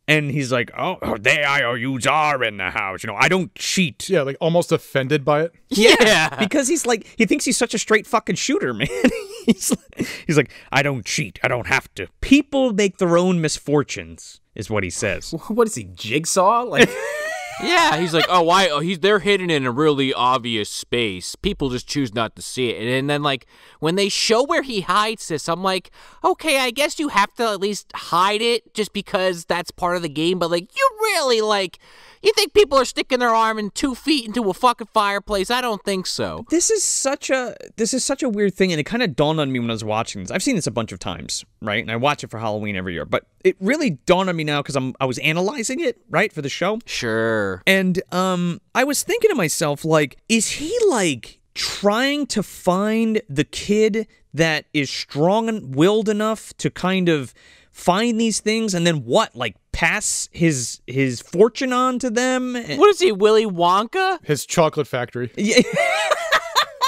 [SPEAKER 2] And he's like, oh, oh the IOUs are in the house. You know, I don't cheat.
[SPEAKER 5] Yeah, like almost offended by it.
[SPEAKER 4] Yeah.
[SPEAKER 2] Because he's like, he thinks he's such a straight fucking shooter, man. he's, like, he's like, I don't cheat. I don't have to. People make their own misfortunes, is what he says.
[SPEAKER 3] What is he, Jigsaw? Like,
[SPEAKER 4] Yeah, he's like, oh, why? Oh, he's they're hidden in a really obvious space. People just choose not to see it. And, and then like when they show where he hides this, I'm like, okay, I guess you have to at least hide it just because that's part of the game. But like, you really like, you think people are sticking their arm in two feet into a fucking fireplace? I don't think so.
[SPEAKER 2] This is such a this is such a weird thing, and it kind of dawned on me when I was watching this. I've seen this a bunch of times, right? And I watch it for Halloween every year, but it really dawned on me now because I'm I was analyzing it right for the show.
[SPEAKER 4] Sure.
[SPEAKER 2] And um, I was thinking to myself, like, is he like trying to find the kid that is strong and willed enough to kind of find these things, and then what, like, pass his his fortune on to them?
[SPEAKER 4] What is he, Willy Wonka?
[SPEAKER 5] His chocolate factory.
[SPEAKER 2] Yeah,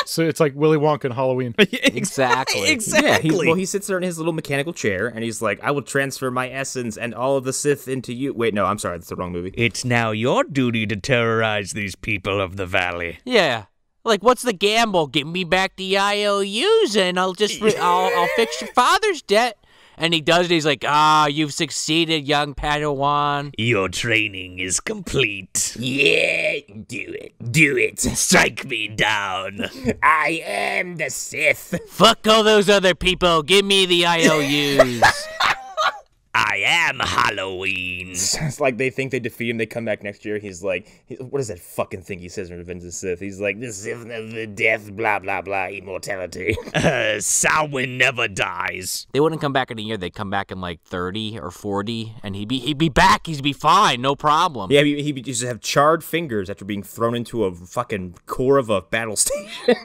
[SPEAKER 5] So it's like Willy Wonka and Halloween.
[SPEAKER 4] Exactly.
[SPEAKER 2] exactly.
[SPEAKER 3] yeah, he, well, he sits there in his little mechanical chair and he's like, I will transfer my essence and all of the Sith into you. Wait, no, I'm sorry, that's the wrong movie.
[SPEAKER 2] it's now your duty to terrorize these people of the valley.
[SPEAKER 4] Yeah. Like, what's the gamble? Give me back the IOUs and I'll just, re- I'll, I'll fix your father's debt. And he does it. He's like, ah, you've succeeded, young Padawan.
[SPEAKER 2] Your training is complete.
[SPEAKER 6] Yeah, do it. Do it.
[SPEAKER 2] Strike me down.
[SPEAKER 6] I am the Sith.
[SPEAKER 4] Fuck all those other people. Give me the IOUs.
[SPEAKER 2] I am Halloween.
[SPEAKER 3] It's like they think they defeat him, they come back next year. He's like, he- what is that fucking thing he says in Revenge of the Sith? He's like,
[SPEAKER 6] The Sith of the death, blah, blah, blah, immortality.
[SPEAKER 2] Uh, Samhain never dies.
[SPEAKER 4] they wouldn't come back in a year. They'd come back in like 30 or 40. And he'd be, he'd be back. He'd be fine. No problem.
[SPEAKER 3] yeah, he, he used to have charred fingers after being thrown into a fucking core of a battle station.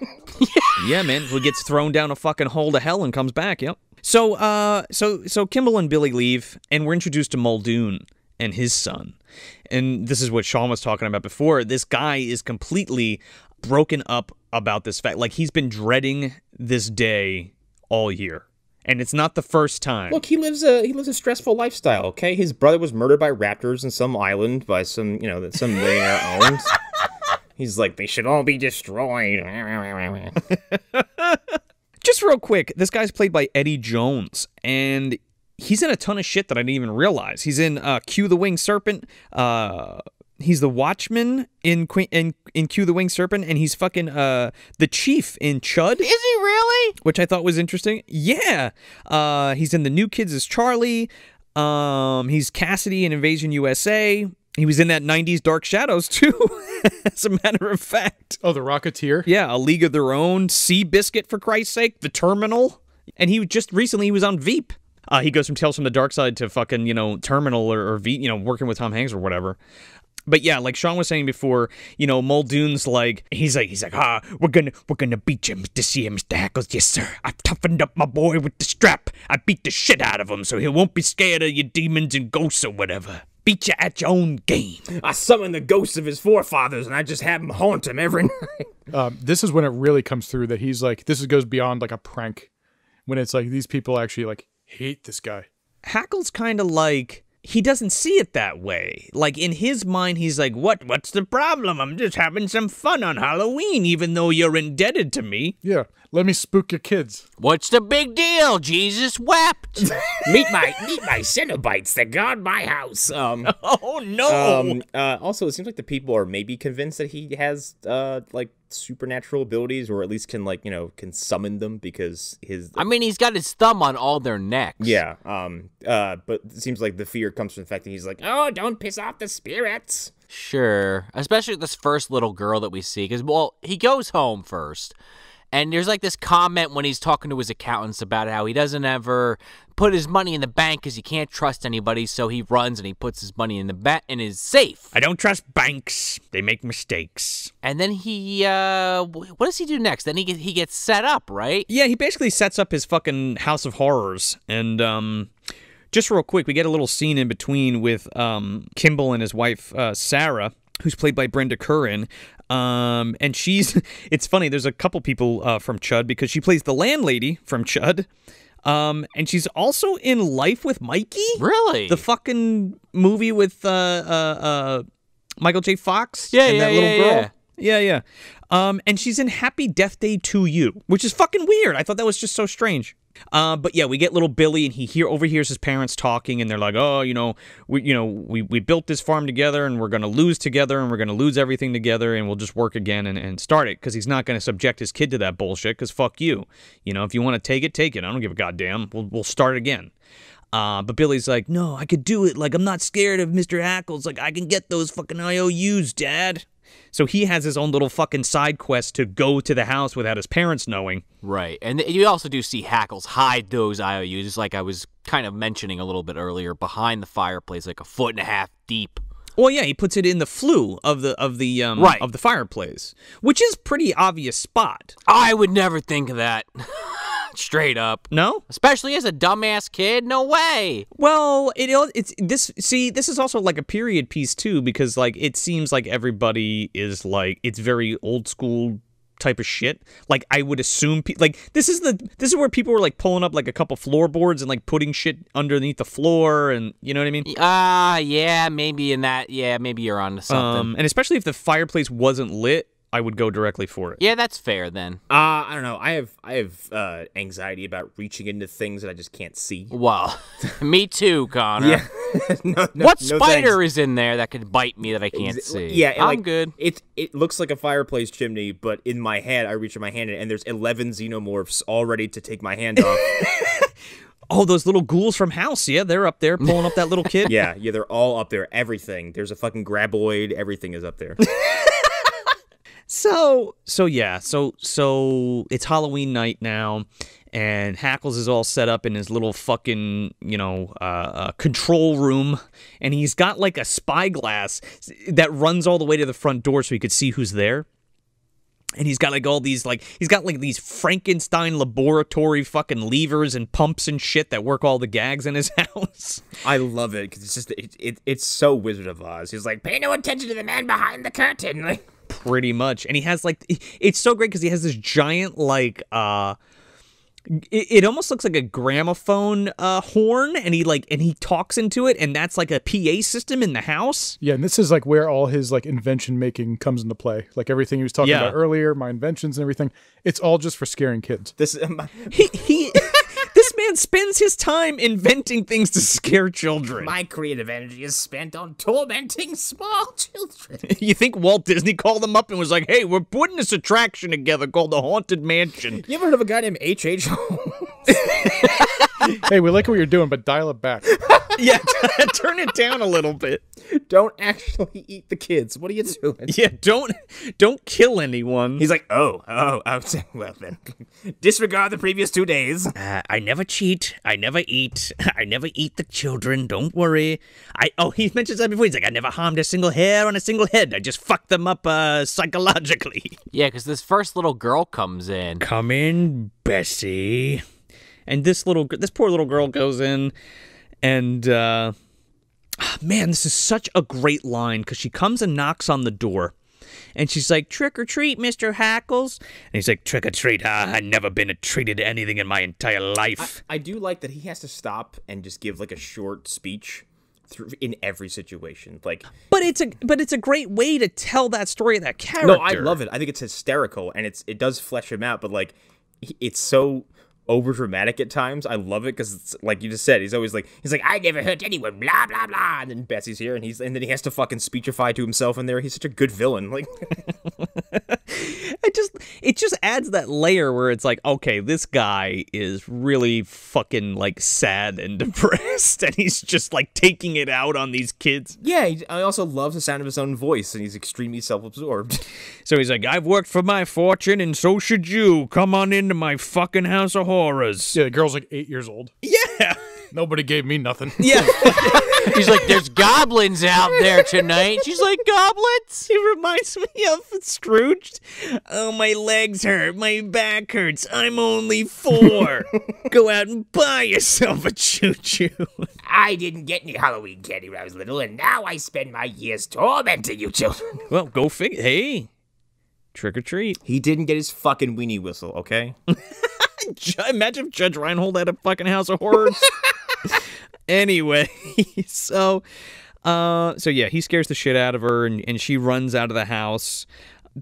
[SPEAKER 2] Yeah, man, who gets thrown down a fucking hole to hell and comes back. Yep. So, uh, so, so Kimball and Billy leave, and we're introduced to Muldoon and his son. And this is what Sean was talking about before. This guy is completely broken up about this fact. Like he's been dreading this day all year, and it's not the first time.
[SPEAKER 3] Look, he lives a he lives a stressful lifestyle. Okay, his brother was murdered by raptors in some island by some you know that some millionaire owns. He's like, they should all be destroyed.
[SPEAKER 2] just real quick, this guy's played by Eddie Jones, and he's in a ton of shit that I didn't even realize. He's in uh, Q the Winged Serpent. Uh, he's the Watchman in Qu- in in Q the Winged Serpent, and he's fucking uh the Chief in Chud,
[SPEAKER 4] Is he really?
[SPEAKER 2] which I thought was interesting. Yeah, uh, he's in the New Kids as Charlie. Um, he's Cassidy in Invasion USA. He was in that '90s Dark Shadows too, as a matter of fact.
[SPEAKER 5] Oh, the Rocketeer.
[SPEAKER 2] Yeah, A League of Their Own, Seabiscuit for Christ's sake, The Terminal, and he just recently he was on Veep. Uh, he goes from Tales from the Darkside to fucking you know Terminal or, or Veep, you know, working with Tom Hanks or whatever. But yeah, like Sean was saying before, you know, Muldoon's like he's like he's like ah, we're gonna we're gonna beat you, Mr. C and Mr. Hackles. Yes, sir. I've toughened up my boy with the strap. I beat the shit out of him, so he won't be scared of your demons and ghosts or whatever. Beat you at your own game.
[SPEAKER 3] I summon the ghosts of his forefathers and I just have him haunt him every night.
[SPEAKER 5] Um, this is when it really comes through that he's like this goes beyond like a prank. When it's like these people actually like hate this guy.
[SPEAKER 2] Hackle's kind of like he doesn't see it that way. Like in his mind, he's like, "What? What's the problem? I'm just having some fun on Halloween, even though you're indebted to me."
[SPEAKER 5] Yeah, let me spook your kids.
[SPEAKER 4] What's the big deal? Jesus wept.
[SPEAKER 6] meet my meet my Cenobites that guard my house.
[SPEAKER 3] Um,
[SPEAKER 2] Oh no!
[SPEAKER 3] um, uh, also, it seems like the people are maybe convinced that he has uh, like supernatural abilities, or at least can like you know can summon them because his
[SPEAKER 4] I mean, he's got his thumb on all their necks.
[SPEAKER 3] yeah. Um. Uh. But it seems like the fear comes from the fact that he's like,
[SPEAKER 6] Oh, don't piss off the spirits.
[SPEAKER 4] Sure. Especially this first little girl that we see. Because, well, he goes home first. And there's like this comment when he's talking to his accountants about how he doesn't ever put his money in the bank because he can't trust anybody. So he runs and he puts his money in the ba- in his safe.
[SPEAKER 2] I don't trust banks. They make mistakes.
[SPEAKER 4] And then he, uh, what does he do next? Then he get, he gets set up, right?
[SPEAKER 2] Yeah, he basically sets up his fucking House of Horrors. And um, just real quick, we get a little scene in between with um, Kimball and his wife, uh, Sarah, who's played by Brenda Curran. Um, and she's, it's funny, there's a couple people uh, from Chud because she plays the landlady from Chud. Um, and she's also in Life with Mikey.
[SPEAKER 4] Really?
[SPEAKER 2] The fucking movie with uh, uh, uh, Michael J. Fox.
[SPEAKER 4] Yeah,
[SPEAKER 2] and
[SPEAKER 4] yeah,
[SPEAKER 2] that little
[SPEAKER 4] yeah,
[SPEAKER 2] girl.
[SPEAKER 4] yeah.
[SPEAKER 2] Yeah, yeah. Um, and she's in Happy Death Day to You, which is fucking weird. I thought that was just so strange. Uh, but yeah, we get little Billy, and he hear overhears his parents talking, and they're like, "Oh, you know, we, you know, we, we built this farm together, and we're gonna lose together, and we're gonna lose everything together, and we'll just work again and, and start it because he's not gonna subject his kid to that bullshit. Because fuck you, you know, if you want to take it, take it. I don't give a goddamn. We'll we'll start again." Uh, but Billy's like, no, I could do it. Like, I'm not scared of Mr. Hackles. Like, I can get those fucking IOUs, Dad. So he has his own little fucking side quest to go to the house without his parents knowing.
[SPEAKER 4] Right. And you also do see Hackles hide those IOUs, like I was kind of mentioning a little bit earlier, behind the fireplace, like a foot and a half deep.
[SPEAKER 2] Well, yeah, he puts it in the flue of the of the um,
[SPEAKER 4] Right.
[SPEAKER 2] of the fireplace, which is pretty obvious spot.
[SPEAKER 4] I would never think of that. Straight up.
[SPEAKER 2] No,
[SPEAKER 4] Especially as a dumbass kid. No way.
[SPEAKER 2] well, it it's this. See, this is also like a period piece too, because like it seems like everybody is like it's very old school type of shit. Like I would assume, pe- like this is the this is where people were like pulling up like a couple floorboards and like putting shit underneath the floor, and you know what I mean.
[SPEAKER 4] Ah, yeah, maybe in that. Yeah, maybe you're on to something.
[SPEAKER 2] Um, and especially if the fireplace wasn't lit, I would go directly for it.
[SPEAKER 4] yeah, that's fair then.
[SPEAKER 3] Uh, I don't know. I have I have uh, anxiety about reaching into things that I just can't see.
[SPEAKER 4] Well, me too, Connor.
[SPEAKER 3] Yeah. no, no,
[SPEAKER 4] What
[SPEAKER 3] no
[SPEAKER 4] spider
[SPEAKER 3] thanks.
[SPEAKER 4] is in there that could bite me that I can't
[SPEAKER 3] Ex-
[SPEAKER 4] see?
[SPEAKER 3] Yeah,
[SPEAKER 4] I'm
[SPEAKER 3] like,
[SPEAKER 4] good.
[SPEAKER 3] It it looks like a fireplace chimney, but in my head, I reach in my hand and there's eleven xenomorphs all ready to take my hand off.
[SPEAKER 2] Oh, those little ghouls from House, yeah, they're up there pulling up that little kid.
[SPEAKER 3] yeah, yeah, they're all up there. Everything. There's a fucking graboid. Everything is up there.
[SPEAKER 2] So, so yeah, so so it's Halloween night now, and Hackles is all set up in his little fucking you know uh, uh, control room, and he's got like a spyglass that runs all the way to the front door so he could see who's there. And he's got like all these like he's got like these Frankenstein laboratory fucking levers and pumps and shit that work all the gags in his house.
[SPEAKER 3] I love it because it's just it, it it's so Wizard of Oz. He's like,
[SPEAKER 6] Pay no attention to the man behind the curtain. Like,
[SPEAKER 2] pretty much and he has like it's so great because he has this giant like uh it, it almost looks like a gramophone uh horn and he like and he talks into it and that's like a pa system in the house
[SPEAKER 5] Yeah, and this is like where all his like invention making comes into play. Like everything he was talking
[SPEAKER 2] Yeah.
[SPEAKER 5] about earlier, my inventions and everything. It's all just for scaring kids.
[SPEAKER 3] this.
[SPEAKER 2] he he this man spends his time inventing things to scare children
[SPEAKER 6] my creative energy is spent on tormenting small children.
[SPEAKER 2] you think walt disney called them up and was like hey we're putting this attraction together called the haunted mansion
[SPEAKER 3] You ever heard of a guy named H. H. Holmes?
[SPEAKER 5] hey, we like what you're doing, but dial it back.
[SPEAKER 2] yeah turn it down a little bit
[SPEAKER 3] Don't actually eat the kids. What are you doing?
[SPEAKER 2] yeah don't don't kill anyone
[SPEAKER 3] He's like, oh, oh, oh. Well then,
[SPEAKER 6] Disregard the previous two days.
[SPEAKER 2] Uh, I never cheat. I never eat. I never eat the children. Don't worry. I oh he mentions that before. He's like I never harmed a single hair on a single head. I just fucked them up uh, psychologically.
[SPEAKER 4] Yeah, because this first little girl comes in.
[SPEAKER 2] Come in, Bessie. And this little this poor little girl goes in, and uh, ah, man, this is such a great line because she comes and knocks on the door. And she's like, trick or treat, Mr. Hackles. And he's like, trick or treat? Ah, I've never been treated to anything in my entire life.
[SPEAKER 3] I do like that he has to stop and just give like a short speech through in every situation. Like,
[SPEAKER 2] But it's a but it's a great way to tell that story of that character.
[SPEAKER 3] no, I love it. I think it's hysterical and it's it does flesh him out. But like, it's so over dramatic at times. I love it because it's like you just said. He's always like, he's like, I never hurt anyone. Blah blah blah. And then Bessie's here, and he's and then he has to fucking speechify to himself in there. He's such a good villain. Like,
[SPEAKER 2] it just it just adds that layer where it's like, okay, this guy is really fucking like sad and depressed, and he's just like taking it out on these kids.
[SPEAKER 3] Yeah, he I also love the sound of his own voice, and he's extremely self-absorbed.
[SPEAKER 2] So he's like, I've worked for my fortune, and so should you. Come on into my fucking house of horrors.
[SPEAKER 5] Yeah, the girl's like eight years old.
[SPEAKER 2] Yeah.
[SPEAKER 5] Nobody gave me nothing.
[SPEAKER 2] Yeah.
[SPEAKER 4] He's like, "There's goblins out there tonight." She's like, "Goblins."
[SPEAKER 2] He reminds me of Scrooge. Oh, my legs hurt. My back hurts. I'm only four. Go out and buy yourself a choo choo.
[SPEAKER 6] I didn't get any Halloween candy when I was little, and now I spend my years tormenting you children.
[SPEAKER 2] Well, go figure. Hey, trick or treat.
[SPEAKER 3] he didn't get his fucking weenie whistle, okay?
[SPEAKER 2] Imagine if Judge Reinhold had a fucking house of horrors. anyway, so, uh, so yeah, he scares the shit out of her, and, and she runs out of the house.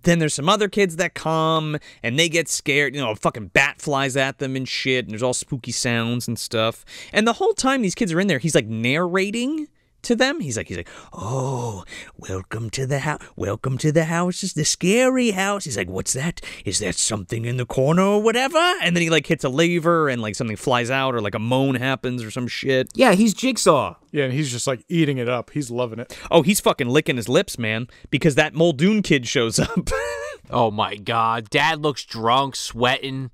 [SPEAKER 2] Then there's some other kids that come and they get scared. You know, a fucking bat flies at them and shit, and there's all spooky sounds and stuff. And the whole time these kids are in there, he's like narrating to them. He's like, he's like, oh, welcome to the house. Welcome to the house. It's the scary house. He's like, what's that? Is that something in the corner or whatever? And then he like hits a lever and like something flies out or like a moan happens or some shit.
[SPEAKER 3] Yeah, he's Jigsaw.
[SPEAKER 5] Yeah, and he's just like eating it up. He's loving it.
[SPEAKER 2] Oh, he's fucking licking his lips, man, because that Muldoon kid shows up.
[SPEAKER 4] Oh my God, Dad looks drunk, sweating.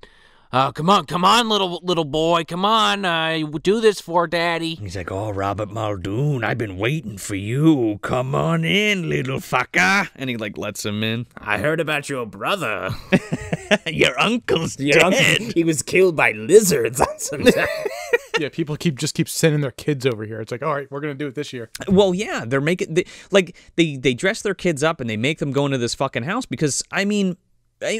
[SPEAKER 4] Uh, come on, come on, little little boy, come on, uh, do this for Daddy.
[SPEAKER 1] He's like, oh, Robert Muldoon, I've been waiting for you. Come on in, little fucker.
[SPEAKER 2] and he like lets him in.
[SPEAKER 6] I heard about your brother.
[SPEAKER 1] Your uncle's
[SPEAKER 6] Your
[SPEAKER 1] dead.
[SPEAKER 6] uncle, he was killed by lizards on some
[SPEAKER 5] Yeah, people keep just keep sending their kids over here. It's like, all right, we're gonna do it this year.
[SPEAKER 2] Well, yeah, they're making they, like they they dress their kids up and they make them go into this fucking house because I mean,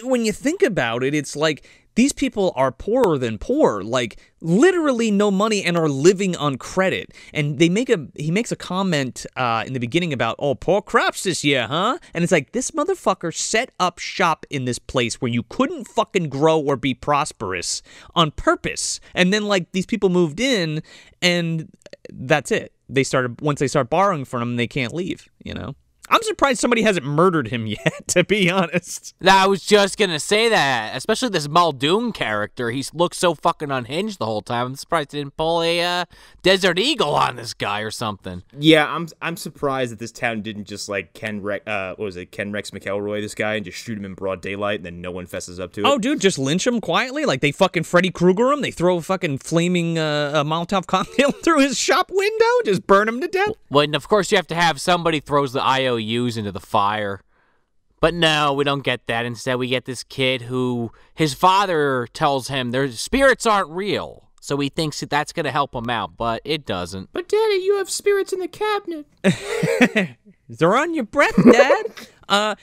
[SPEAKER 2] when you think about it, it's like these people are poorer than poor, like literally no money and are living on credit. And they make a he makes a comment uh, in the beginning about oh poor crops this year, huh? And it's like this motherfucker set up shop in this place where you couldn't fucking grow or be prosperous on purpose. And then like these people moved in and that's it. They started once they start borrowing from him, they can't leave. You know. I'm surprised somebody hasn't murdered him yet. To be honest.
[SPEAKER 4] I was just gonna say that, especially this Muldoon character. He looks so fucking unhinged the whole time. I'm surprised he didn't pull a uh, Desert Eagle on this guy or something.
[SPEAKER 3] Yeah, I'm I'm surprised that this town didn't just like Ken Rex, uh, what was it, Ken Rex McElroy, this guy, and just shoot him in broad daylight, and then no one fesses up to it.
[SPEAKER 2] Oh, dude, just lynch him quietly. Like they fucking Freddy Krueger him. They throw a fucking flaming uh, a Molotov cocktail through his shop window. Just burn him to death.
[SPEAKER 4] Well, and of course you have to have somebody throws the IOUs into the fire. But no, we don't get that. Instead, we get this kid who his father tells him their spirits aren't real. So he thinks that that's going to help him out, but it doesn't.
[SPEAKER 6] But Daddy, you have spirits in the cabinet.
[SPEAKER 2] They're on your breath, Dad. uh,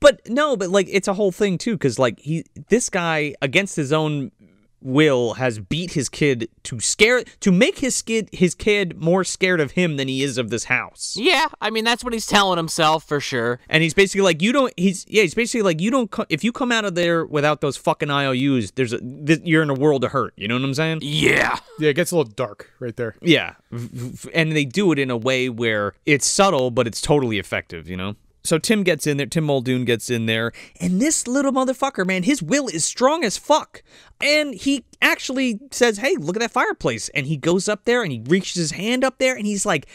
[SPEAKER 2] but no, but like it's a whole thing too, because like he, this guy against his own will has beat his kid to scare to make his kid his kid more scared of him than he is of this house.
[SPEAKER 4] Yeah, I mean that's what he's telling himself for sure.
[SPEAKER 2] And he's basically like, you don't. He's yeah. He's basically like, you don't. Co- if you come out of there without those fucking IOUs, there's a th- you're in a world of hurt. You know what I'm saying?
[SPEAKER 4] Yeah.
[SPEAKER 5] Yeah, it gets a little dark right there.
[SPEAKER 2] Yeah, V- v- and they do it in a way where it's subtle, but it's totally effective. You know. So Tim gets in there. Tim Muldoon gets in there, and this little motherfucker, man, his will is strong as fuck. And he actually says, "Hey, look at that fireplace." And he goes up there and he reaches his hand up there, and he's like.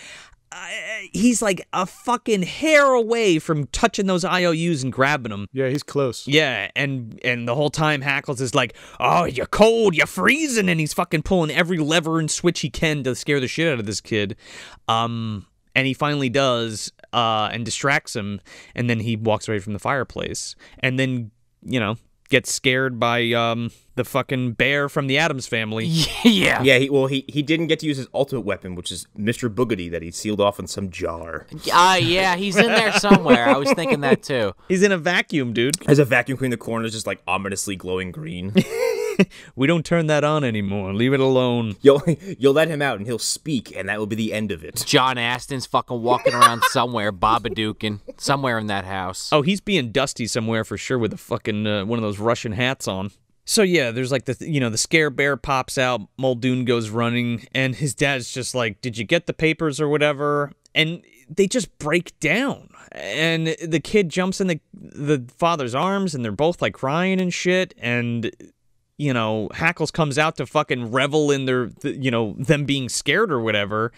[SPEAKER 2] Uh, he's like a fucking hair away from touching those IOUs and grabbing them.
[SPEAKER 5] Yeah, he's close.
[SPEAKER 2] Yeah, and and the whole time Hackles is like, "Oh, you're cold, you're freezing," and he's fucking pulling every lever and switch he can to scare the shit out of this kid. Um, and he finally does, uh, and distracts him, and then he walks away from the fireplace, and then you know gets scared by um the fucking bear from the Addams family.
[SPEAKER 4] yeah.
[SPEAKER 3] Yeah, he, well, he, he didn't get to use his ultimate weapon, which is Mr. Boogedy that he sealed off in some jar.
[SPEAKER 4] Uh, yeah, he's in there somewhere. I was thinking that too.
[SPEAKER 2] He's in a vacuum, dude.
[SPEAKER 3] As a vacuum cleaner, the corner is just like ominously glowing green.
[SPEAKER 2] We don't turn that on anymore. Leave it alone.
[SPEAKER 3] you'll you'll let him out and he'll speak, and that will be the end of it.
[SPEAKER 4] John Astin's fucking walking around somewhere, Babadookin, somewhere in that house.
[SPEAKER 2] Oh, he's being dusty somewhere for sure with a fucking uh, one of those Russian hats on. So yeah, there's like the you know the scare bear pops out, Muldoon goes running, and his dad's just like, "Did you get the papers or whatever?" And they just break down. And the kid jumps in the the father's arms and they're both like crying and shit and you know, Hackles comes out to fucking revel in their, you know, them being scared or whatever.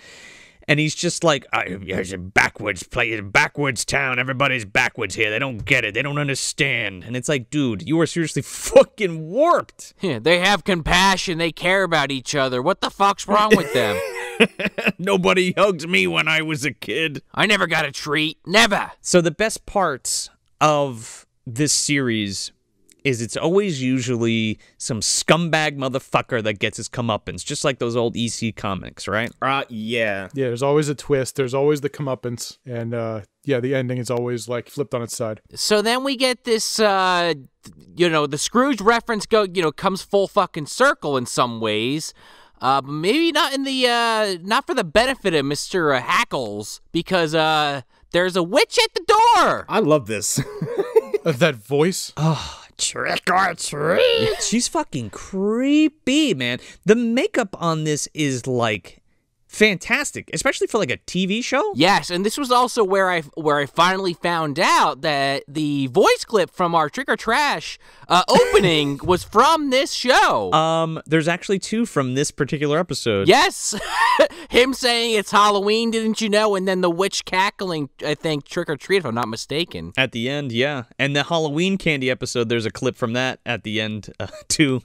[SPEAKER 2] And he's just like, I, it's a backwards place, backwards town. Everybody's backwards here. They don't get it. They don't understand. And it's like, dude, you are seriously fucking warped.
[SPEAKER 4] Yeah, they have compassion. They care about each other. What the fuck's wrong with them?
[SPEAKER 2] Nobody hugged me when I was a kid.
[SPEAKER 4] I never got a treat. Never.
[SPEAKER 2] So the best parts of this series is it's always usually some scumbag motherfucker that gets his comeuppance, just like those old EC comics, right?
[SPEAKER 3] Uh, yeah.
[SPEAKER 5] Yeah, there's always a twist. There's always the comeuppance, and uh, yeah, the ending is always like flipped on its side.
[SPEAKER 4] So then we get this, uh, you know, the Scrooge reference go, you know, comes full fucking circle in some ways. Uh, but maybe not in the, uh, not for the benefit of Mr. Hackles, because, uh, there's a witch at the door.
[SPEAKER 3] I love this.
[SPEAKER 5] Uh, that voice.
[SPEAKER 6] Trick or treat.
[SPEAKER 2] She's fucking creepy, man. The makeup on this is like fantastic, especially for like a TV show.
[SPEAKER 4] Yes, and this was also where I where I finally found out that the voice clip from our Trick or Trash uh, opening was from this show.
[SPEAKER 2] Um, there's actually two from this particular episode.
[SPEAKER 4] yes, him saying it's Halloween, didn't you know? And then the witch cackling, I think, trick or treat, if I'm not mistaken.
[SPEAKER 2] At the end, yeah, and the Halloween candy episode. There's a clip from that at the end uh, too.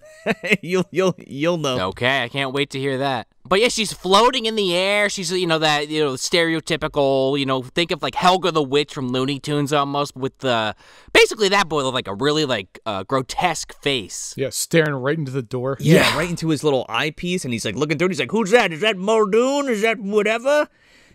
[SPEAKER 2] you'll you'll you'll know.
[SPEAKER 4] Okay, I can't wait to hear that. But yeah, she's floating in the air. She's you know that you know stereotypical you know think of like Helga the Witch from Looney Tunes almost with the basically that boy with like a really like uh, grotesque face.
[SPEAKER 5] Yeah, staring right into the door.
[SPEAKER 2] Yeah, right into his little eyepiece, and he's like looking through. it. He's like, "Who's that? Is that Muldoon? Is that whatever?"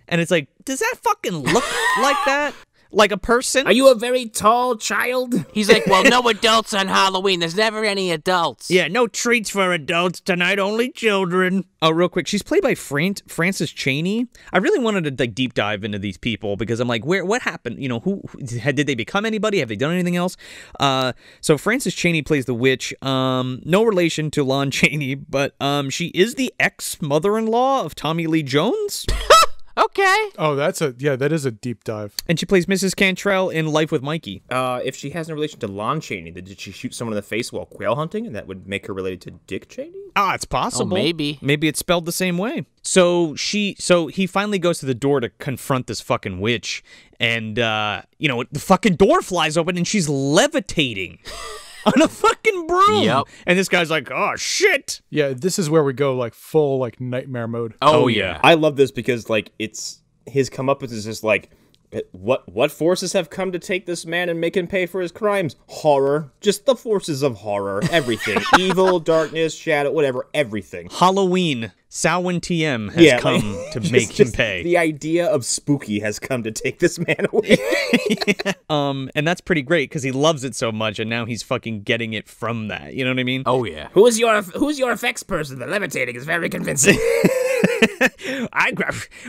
[SPEAKER 2] And it's like, does that fucking look like that? Like a person?
[SPEAKER 6] Are you a very tall child?
[SPEAKER 4] He's like, well, no adults on Halloween. There's never any adults.
[SPEAKER 2] Yeah, no treats for adults tonight, only children. Oh, real quick, she's played by Fran- Frances Chaney. I really wanted to like deep dive into these people because I'm like, where, what happened? You know, who, who did they become anybody? Have they done anything else? Uh, so Frances Chaney plays the witch. Um, no relation to Lon Chaney, but um, she is the ex mother-in-law of Tommy Lee Jones,
[SPEAKER 4] Okay.
[SPEAKER 5] Oh, that's a yeah, that is a deep dive.
[SPEAKER 2] and she plays Mrs. Cantrell in Life with Mikey.
[SPEAKER 3] Uh, if she has no relation to Lon Chaney, then did she shoot someone in the face while quail hunting, and that would make her related to Dick Cheney?
[SPEAKER 2] Ah, it's possible.
[SPEAKER 4] Oh, maybe.
[SPEAKER 2] Maybe it's spelled the same way. So she so he finally goes to the door to confront this fucking witch and uh you know, the fucking door flies open and she's levitating on a fucking broom.
[SPEAKER 4] Yep.
[SPEAKER 2] And this guy's like, "Oh shit."
[SPEAKER 5] Yeah, this is where we go like full like nightmare mode.
[SPEAKER 4] Oh,
[SPEAKER 2] Oh,
[SPEAKER 4] yeah.
[SPEAKER 2] yeah.
[SPEAKER 3] I love this because like it's his come comeuppance is just like what what forces have come to take this man and make him pay for his crimes? Horror, just the forces of horror, everything, evil, darkness, shadow, whatever, everything.
[SPEAKER 2] Halloween, Samhain TM has
[SPEAKER 3] Yeah,
[SPEAKER 2] come
[SPEAKER 3] like,
[SPEAKER 2] to
[SPEAKER 3] just-
[SPEAKER 2] make him pay.
[SPEAKER 3] The idea of spooky has come to take this man away.
[SPEAKER 2] um and that's pretty great cuz he loves it so much and now he's fucking getting it from that. You know what I mean?
[SPEAKER 4] Oh, yeah.
[SPEAKER 6] Who's your Who's your effects person? The levitating is very convincing.
[SPEAKER 2] I.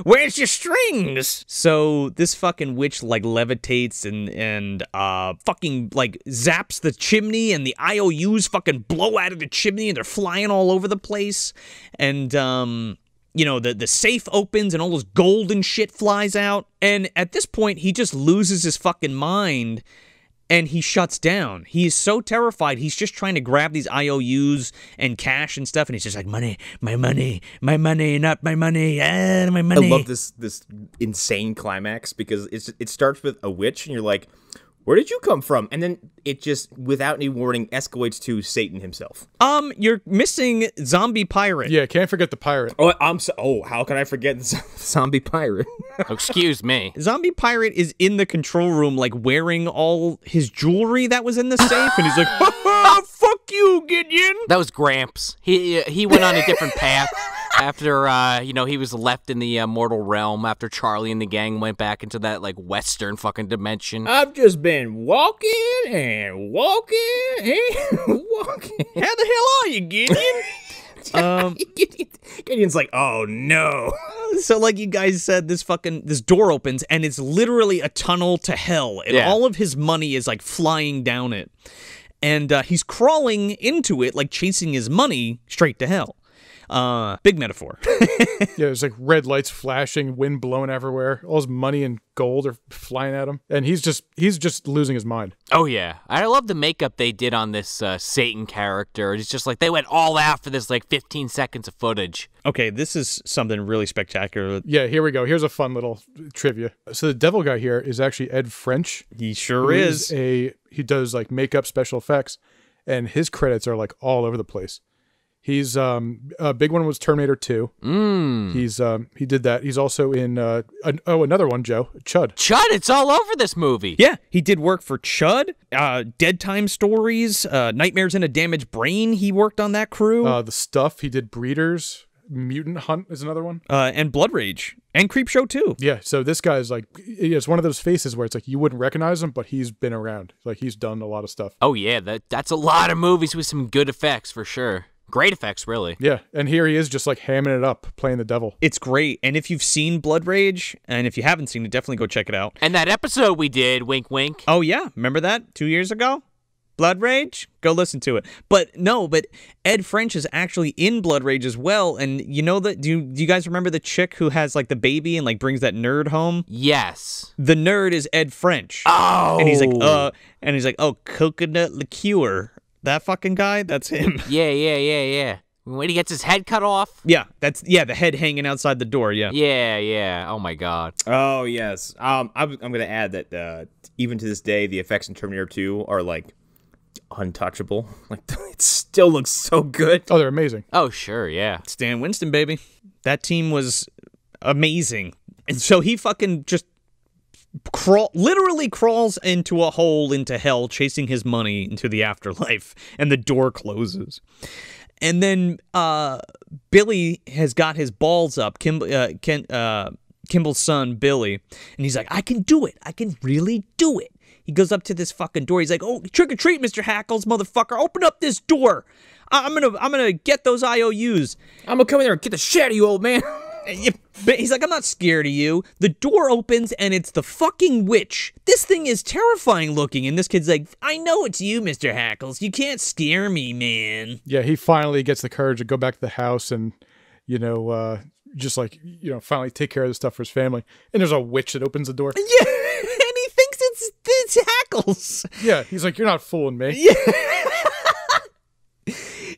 [SPEAKER 2] Where's your strings? So this fucking witch like levitates and and uh fucking like zaps the chimney and the IOUs fucking blow out of the chimney and they're flying all over the place and um you know the the safe opens and all this golden shit flies out and at this point he just loses his fucking mind and he shuts down. He is so terrified. He's just trying to grab these IOUs and cash and stuff, and he's just like, "Money, my money, my money, not my money, ah, my money."
[SPEAKER 3] I love this this insane climax because it's it starts with a witch and you're like, where did you come from? And then it just, without any warning, escalates to Satan himself.
[SPEAKER 2] Um, you're missing zombie pirate.
[SPEAKER 5] Yeah, can't forget the pirate.
[SPEAKER 3] Oh, I'm so. Oh, how can I forget the zombie pirate?
[SPEAKER 4] Excuse me.
[SPEAKER 2] Zombie pirate is in the control room, like wearing all his jewelry that was in the safe, and he's like, ha, ha, "Fuck you, Gideon."
[SPEAKER 4] That was Gramps. He he went on a different path after uh, you know he was left in the uh, mortal realm after Charlie and the gang went back into that like western fucking dimension.
[SPEAKER 3] I've just been walking and walking and walking.
[SPEAKER 2] How the hell are you, Gideon? um,
[SPEAKER 3] Gideon's like, oh no.
[SPEAKER 2] so like you guys said, this fucking this door opens and it's literally a tunnel to hell, and
[SPEAKER 4] Yeah.
[SPEAKER 2] all of his money is like flying down it, and uh, he's crawling into it like chasing his money straight to hell. Uh, big metaphor.
[SPEAKER 5] Yeah, there's like red lights flashing, wind blowing everywhere. All his money and gold are flying at him, and he's just he's just losing his mind.
[SPEAKER 4] Oh yeah, I love the makeup they did on this uh, Satan character. It's just like they went all out for this like 15 seconds of footage.
[SPEAKER 2] okay, this is something really spectacular.
[SPEAKER 5] Yeah, here we go. Here's a fun little trivia. So the devil guy here is actually Ed French.
[SPEAKER 2] He sure is.
[SPEAKER 5] a he does like makeup special effects and his credits are like all over the place he's um a big one was terminator 2
[SPEAKER 4] Mmm.
[SPEAKER 5] he's um he did that he's also in uh an, oh another one joe chud
[SPEAKER 4] Chud, it's all over this movie.
[SPEAKER 2] Yeah, he did work for Chud, uh, Dead Time Stories, uh, Nightmares in a Damaged Brain. He worked on that crew,
[SPEAKER 5] uh the stuff he did breeders mutant hunt is another one
[SPEAKER 2] uh, and Blood Rage, and Creepshow too.
[SPEAKER 5] yeah so this guy's like it's one of those faces where it's like you wouldn't recognize him but he's been around like he's done a lot of stuff
[SPEAKER 4] Oh yeah, that that's a lot of movies with some good effects for sure. Great effects, really.
[SPEAKER 5] yeah and here he is just like hamming it up playing the devil
[SPEAKER 2] It's great, and if you've seen Blood Rage, and if you haven't seen it, definitely go check it out.
[SPEAKER 4] And that episode we did, wink, wink.
[SPEAKER 2] Oh yeah, remember that two years ago? Blood Rage? Go listen to it. But no, but Ed French is actually in Blood Rage as well. And you know that do you, do you guys remember the chick who has like the baby and like brings that nerd home?
[SPEAKER 4] Yes.
[SPEAKER 2] The nerd is Ed French.
[SPEAKER 4] Oh.
[SPEAKER 2] And he's like, uh and he's like, Oh, coconut liqueur. That fucking guy? That's him.
[SPEAKER 4] Yeah, yeah, yeah, yeah. When he gets his head cut off.
[SPEAKER 2] yeah, that's yeah, the head hanging outside the door, yeah.
[SPEAKER 4] Yeah, yeah. Oh my god.
[SPEAKER 3] Oh yes. Um, I'm, I'm gonna add that uh, even to this day, the effects in Terminator 2 are like untouchable. Like it still looks so good.
[SPEAKER 5] oh they're amazing
[SPEAKER 4] Oh sure, yeah.
[SPEAKER 2] Stan Winston, baby. That team was amazing. And so he fucking just crawl literally crawls into a hole into hell chasing his money into the afterlife and the door closes. And then uh Billy has got his balls up. Kim uh, Ken uh Kimball's son Billy, and he's like, "I can do it. I can really do it." He goes up to this fucking door. He's like, "Oh, trick or treat, Mister Hackles, motherfucker! Open up this door. I- I'm gonna, I'm gonna get those IOUs."
[SPEAKER 3] I'm gonna come in there and get the shit out of you, old man.
[SPEAKER 2] And you- But he's like, I'm not scared of you. The door opens and it's the fucking witch. This thing is terrifying looking. And this kid's like, I know it's you, Mr. Hackles. You can't scare me, man.
[SPEAKER 5] yeah he finally gets the courage to go back to the house and you know uh just like you know finally take care of the stuff for his family and there's a witch that opens the door
[SPEAKER 2] Yeah. and he thinks it's, it's Hackles.
[SPEAKER 5] yeah he's like you're not fooling me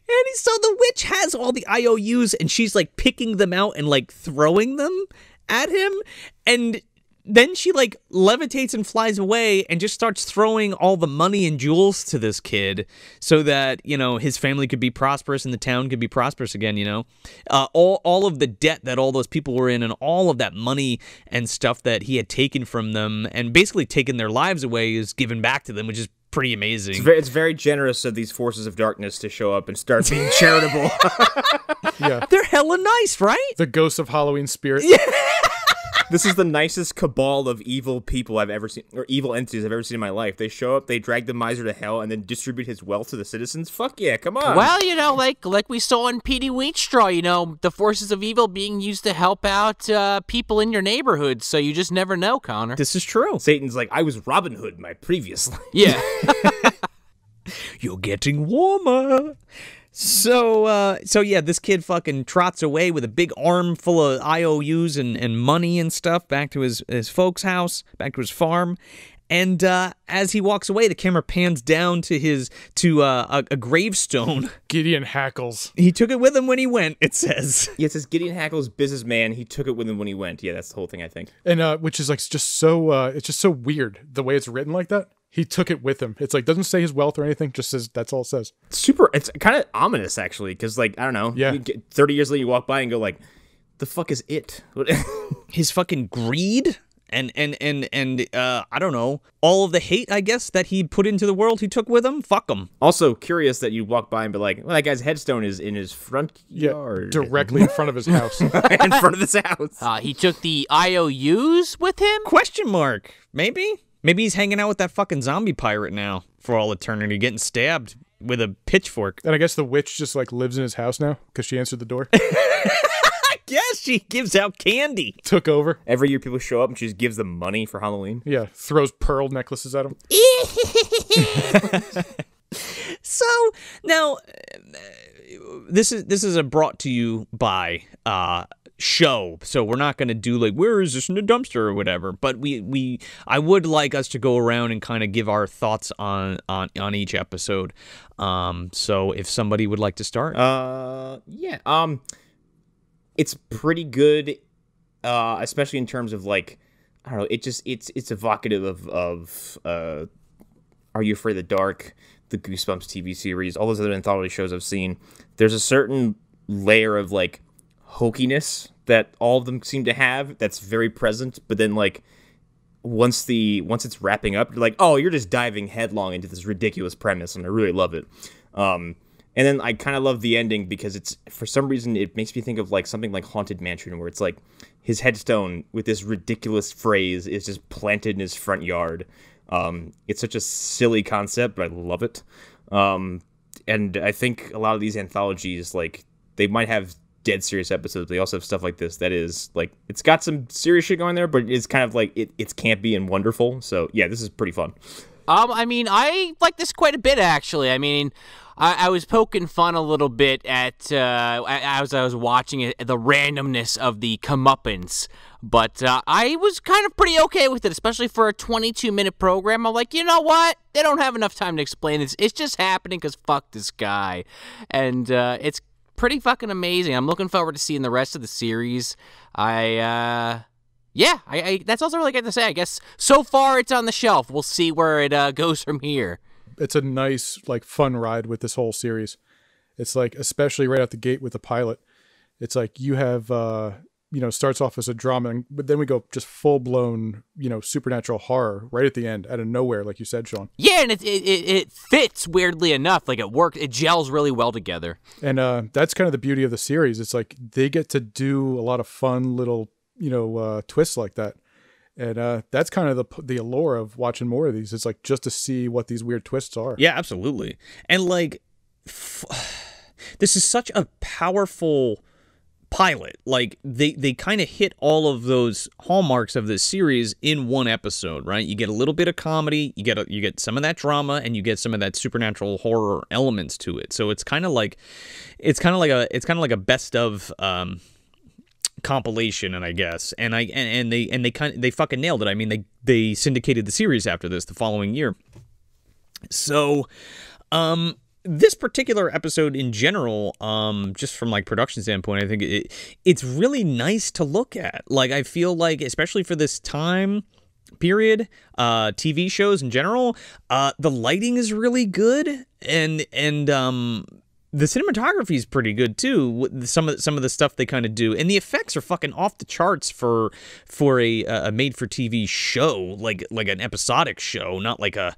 [SPEAKER 2] And so the witch has all the IOUs and she's like picking them out and like throwing them at him. And then she like levitates and flies away and just starts throwing all the money and jewels to this kid so that, you know, his family could be prosperous and the town could be prosperous again, you know. Uh, all, all of the debt that all those people were in and all of that money and stuff that he had taken from them and basically taken their lives away is given back to them, which is pretty amazing.
[SPEAKER 3] It's very, it's very generous of these forces of darkness to show up and start being charitable.
[SPEAKER 5] yeah
[SPEAKER 2] They're hella nice, right?
[SPEAKER 5] the ghost of halloween spirit
[SPEAKER 3] this is the nicest cabal of evil people I've ever seen, or evil entities I've ever seen in my life. They show up, they drag the miser to hell, and then distribute his wealth to the citizens. Fuck yeah, come on.
[SPEAKER 4] Well, you know, like like we saw in Petey Wheatstraw, you know, the forces of evil being used to help out uh, people in your neighborhood. So you just never know, Connor.
[SPEAKER 2] This is true.
[SPEAKER 3] Satan's like, I was Robin Hood my previous life.
[SPEAKER 4] Yeah.
[SPEAKER 2] You're getting warmer. So, uh, so yeah, this kid fucking trots away with a big arm full of IOUs and, and money and stuff back to his, his folks' house, back to his farm. And uh, as he walks away, the camera pans down to his to uh, a, a gravestone.
[SPEAKER 5] gideon hackles
[SPEAKER 2] He took it with him when he went. It says.
[SPEAKER 3] Yeah, it says Gideon Hackle's businessman. He took it with him when he went. Yeah, that's the whole thing, I think.
[SPEAKER 5] and uh which is like just so uh it's just so weird the way it's written like that he took it with him it's like doesn't say his wealth or anything just says that's all it says
[SPEAKER 3] Super. It's kind of ominous, actually, because, like, I don't know.
[SPEAKER 5] Yeah.
[SPEAKER 3] you get- 30 years later, you walk by and go, like, the fuck is it?
[SPEAKER 2] His fucking greed and and and and uh, I don't know all of the hate I guess that he put into the world he took with him. Fuck him.
[SPEAKER 3] also, curious that you walk by and be like, well, that guy's headstone is in his front
[SPEAKER 5] yeah
[SPEAKER 3] yard.
[SPEAKER 5] directly in front of his house
[SPEAKER 3] in front of his house.
[SPEAKER 4] Uh, he took the IOUs with him.
[SPEAKER 2] Question mark? Maybe? Maybe he's hanging out with that fucking zombie pirate now for all eternity, getting stabbed with a pitchfork.
[SPEAKER 5] and i guess the witch just like lives in his house now because she answered the door
[SPEAKER 2] Yes, she gives out candy.
[SPEAKER 5] took over
[SPEAKER 3] Every year, people show up and she just gives them money for Halloween.
[SPEAKER 5] yeah throws pearl necklaces at them.
[SPEAKER 2] So now, uh, this is this is a brought to you by uh show so we're not going to do like where is this in the dumpster or whatever but we we i would like us to go around and kind of give our thoughts on on on each episode um so if somebody would like to start
[SPEAKER 3] Uh, yeah. Um, it's pretty good, uh, especially in terms of like, I don't know. It just it's it's evocative of of uh, Are You Afraid of the Dark, the Goosebumps TV series, all those other anthology shows I've seen. There's a certain layer of like hokiness that all of them seem to have that's very present, but then like once the once it's wrapping up, you're like, oh, you're just diving headlong into this ridiculous premise, and I really love it. Um, and then I kind of love the ending because it's for some reason it makes me think of like something like Haunted Mansion, where it's like his headstone with this ridiculous phrase is just planted in his front yard. Um, it's such a silly concept, but I love it. Um, and I think a lot of these anthologies, like they might have dead serious episodes, they also have stuff like this that is like it's got some serious shit going there, but it's kind of like it, it's campy and wonderful. So yeah, this is pretty fun.
[SPEAKER 4] Um, I mean, I like this quite a bit actually. I mean, I, I was poking fun a little bit at uh, as I was watching it, the randomness of the comeuppance, but uh, I was kind of pretty okay with it, especially for a 22 minute program. I'm like, you know what? They don't have enough time to explain this. It's just happening because fuck this guy, and uh, it's pretty fucking amazing. I'm looking forward to seeing the rest of the series. I. uh yeah, I, I that's also really good to say. I guess so far it's on the shelf. We'll see where it uh, goes from here.
[SPEAKER 5] It's a nice, like, fun ride with this whole series. It's like, especially right out the gate with the pilot. It's like you have, uh, you know, starts off as a drama, and- but then we go just full blown, you know, supernatural horror right at the end, out of nowhere, like you said, Sean.
[SPEAKER 4] Yeah, and it it, it, it fits weirdly enough. Like it works. It gels really well together.
[SPEAKER 5] And uh, that's kind of the beauty of the series. It's like they get to do a lot of fun little, you know, uh, twists like that. And uh, that's kind of the the allure of watching more of these. It's like just to see what these weird twists are.
[SPEAKER 2] Yeah, absolutely. And like, f- this is such a powerful pilot. Like they they kind of hit all of those hallmarks of this series in one episode, right? You get a little bit of comedy, you get a, you get some of that drama, and you get some of that supernatural horror elements to it. So it's kind of like it's kind of like a it's kind of like a best of. Um, compilation and I guess and I and, and they and they kind they fucking nailed it. I mean they they syndicated the series after this the following year. So um this particular episode in general um just from like production standpoint I think it it's really nice to look at. Like I feel like especially for this time period uh TV shows in general uh the lighting is really good and and um the cinematography is pretty good too. Some of some of the stuff they kind of do, and the effects are fucking off the charts for for a, a made for TV show, like like an episodic show, not like a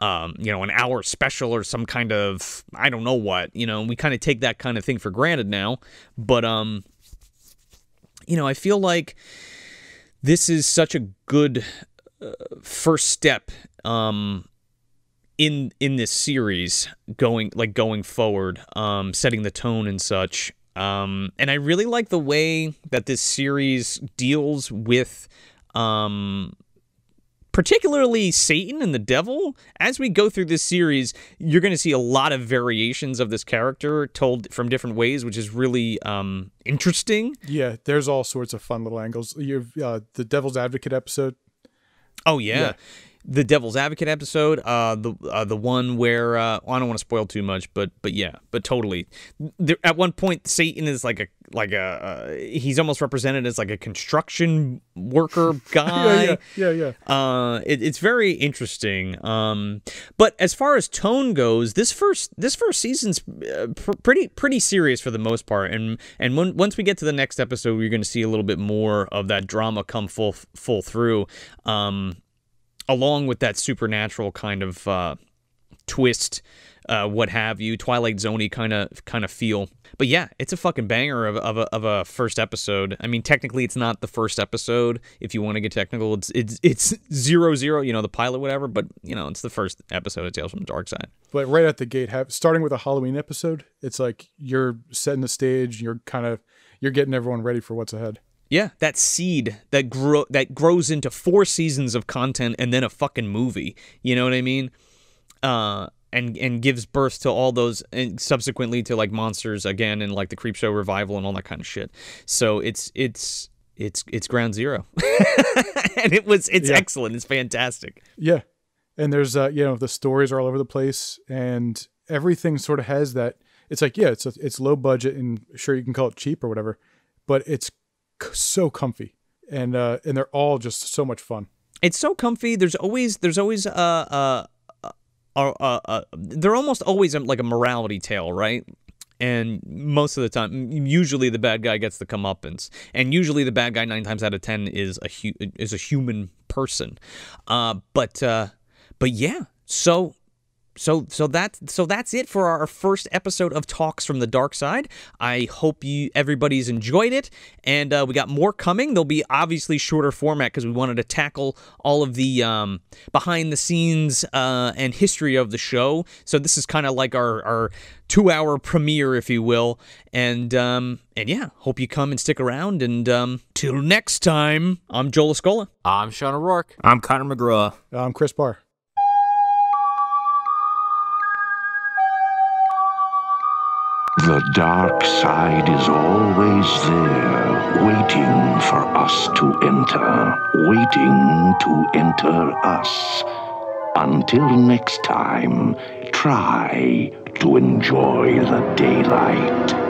[SPEAKER 2] um, you know an hour special or some kind of I don't know what. You know, we kind of take that kind of thing for granted now, but um, you know, I feel like this is such a good uh, first step um in in this series going like going forward um setting the tone and such um and i really like the way that this series deals with um particularly satan and the devil as we go through this series you're going to see a lot of variations of this character told from different ways which is really um interesting
[SPEAKER 5] Yeah, there's all sorts of fun little angles. You've uh, the Devil's Advocate episode.
[SPEAKER 2] Oh yeah.
[SPEAKER 5] Yeah.
[SPEAKER 2] The Devil's Advocate episode, uh, the uh, the one where uh, I don't want to spoil too much, but but yeah, but totally. There, at one point, Satan is like a like a uh, he's almost represented as like a construction worker guy.
[SPEAKER 5] yeah, yeah, yeah, yeah.
[SPEAKER 2] Uh, it, it's very interesting. Um, but as far as tone goes, this first this first season's uh, pr- pretty pretty serious for the most part, and and when, once we get to the next episode, we're going to see a little bit more of that drama come full full through, um, along with that supernatural kind of uh, twist, uh, what have you, Twilight Zoney kind of kind of feel. But yeah, it's a fucking banger of, of, a, of a first episode. I mean, technically, it's not the first episode. If you want to get technical, it's it's it's zero zero. You know, the pilot, whatever. But you know, it's the first episode of Tales from the Darkside.
[SPEAKER 5] But right at the gate, have starting with a Halloween episode, it's like you're setting the stage. You're kind of you're getting everyone ready for what's ahead.
[SPEAKER 2] Yeah, that seed that grow that grows into four seasons of content and then a fucking movie. You know what I mean? Uh, and and gives birth to all those and subsequently to like monsters again and like the Creepshow revival and all that kind of shit so it's it's it's it's ground zero and it was it's
[SPEAKER 5] Yeah.
[SPEAKER 2] excellent it's fantastic
[SPEAKER 5] Yeah, and there's uh, you know the stories are all over the place, and everything sort of has that. It's like yeah, it's it's low budget, and sure you can call it cheap or whatever, but it's so comfy, and uh, and they're all just so much fun.
[SPEAKER 2] it's so comfy. There's always there's always uh uh uh, uh, uh, uh they're almost always um, like a morality tale right? And most of the time usually the bad guy gets the comeuppance. And usually the bad guy nine times out of ten is a hu- is a human person. Uh but uh but yeah. So so so that's so that's it for our first episode of talks from the dark side. I hope you everybody's enjoyed it. And uh, we got more coming. They'll be obviously shorter format because we wanted to tackle all of the um, behind the scenes uh, and history of the show. So this is kind of like our our two hour premiere if you will. And um and yeah hope you come and stick around. And um till next time i'm Joe Lascola.
[SPEAKER 4] I'm Sean O'Rourke.
[SPEAKER 3] I'm Connor McGraw.
[SPEAKER 5] I'm Chris Barr.
[SPEAKER 1] The dark side is always there, waiting for us to enter, waiting to enter us. Until next time, try to enjoy the daylight.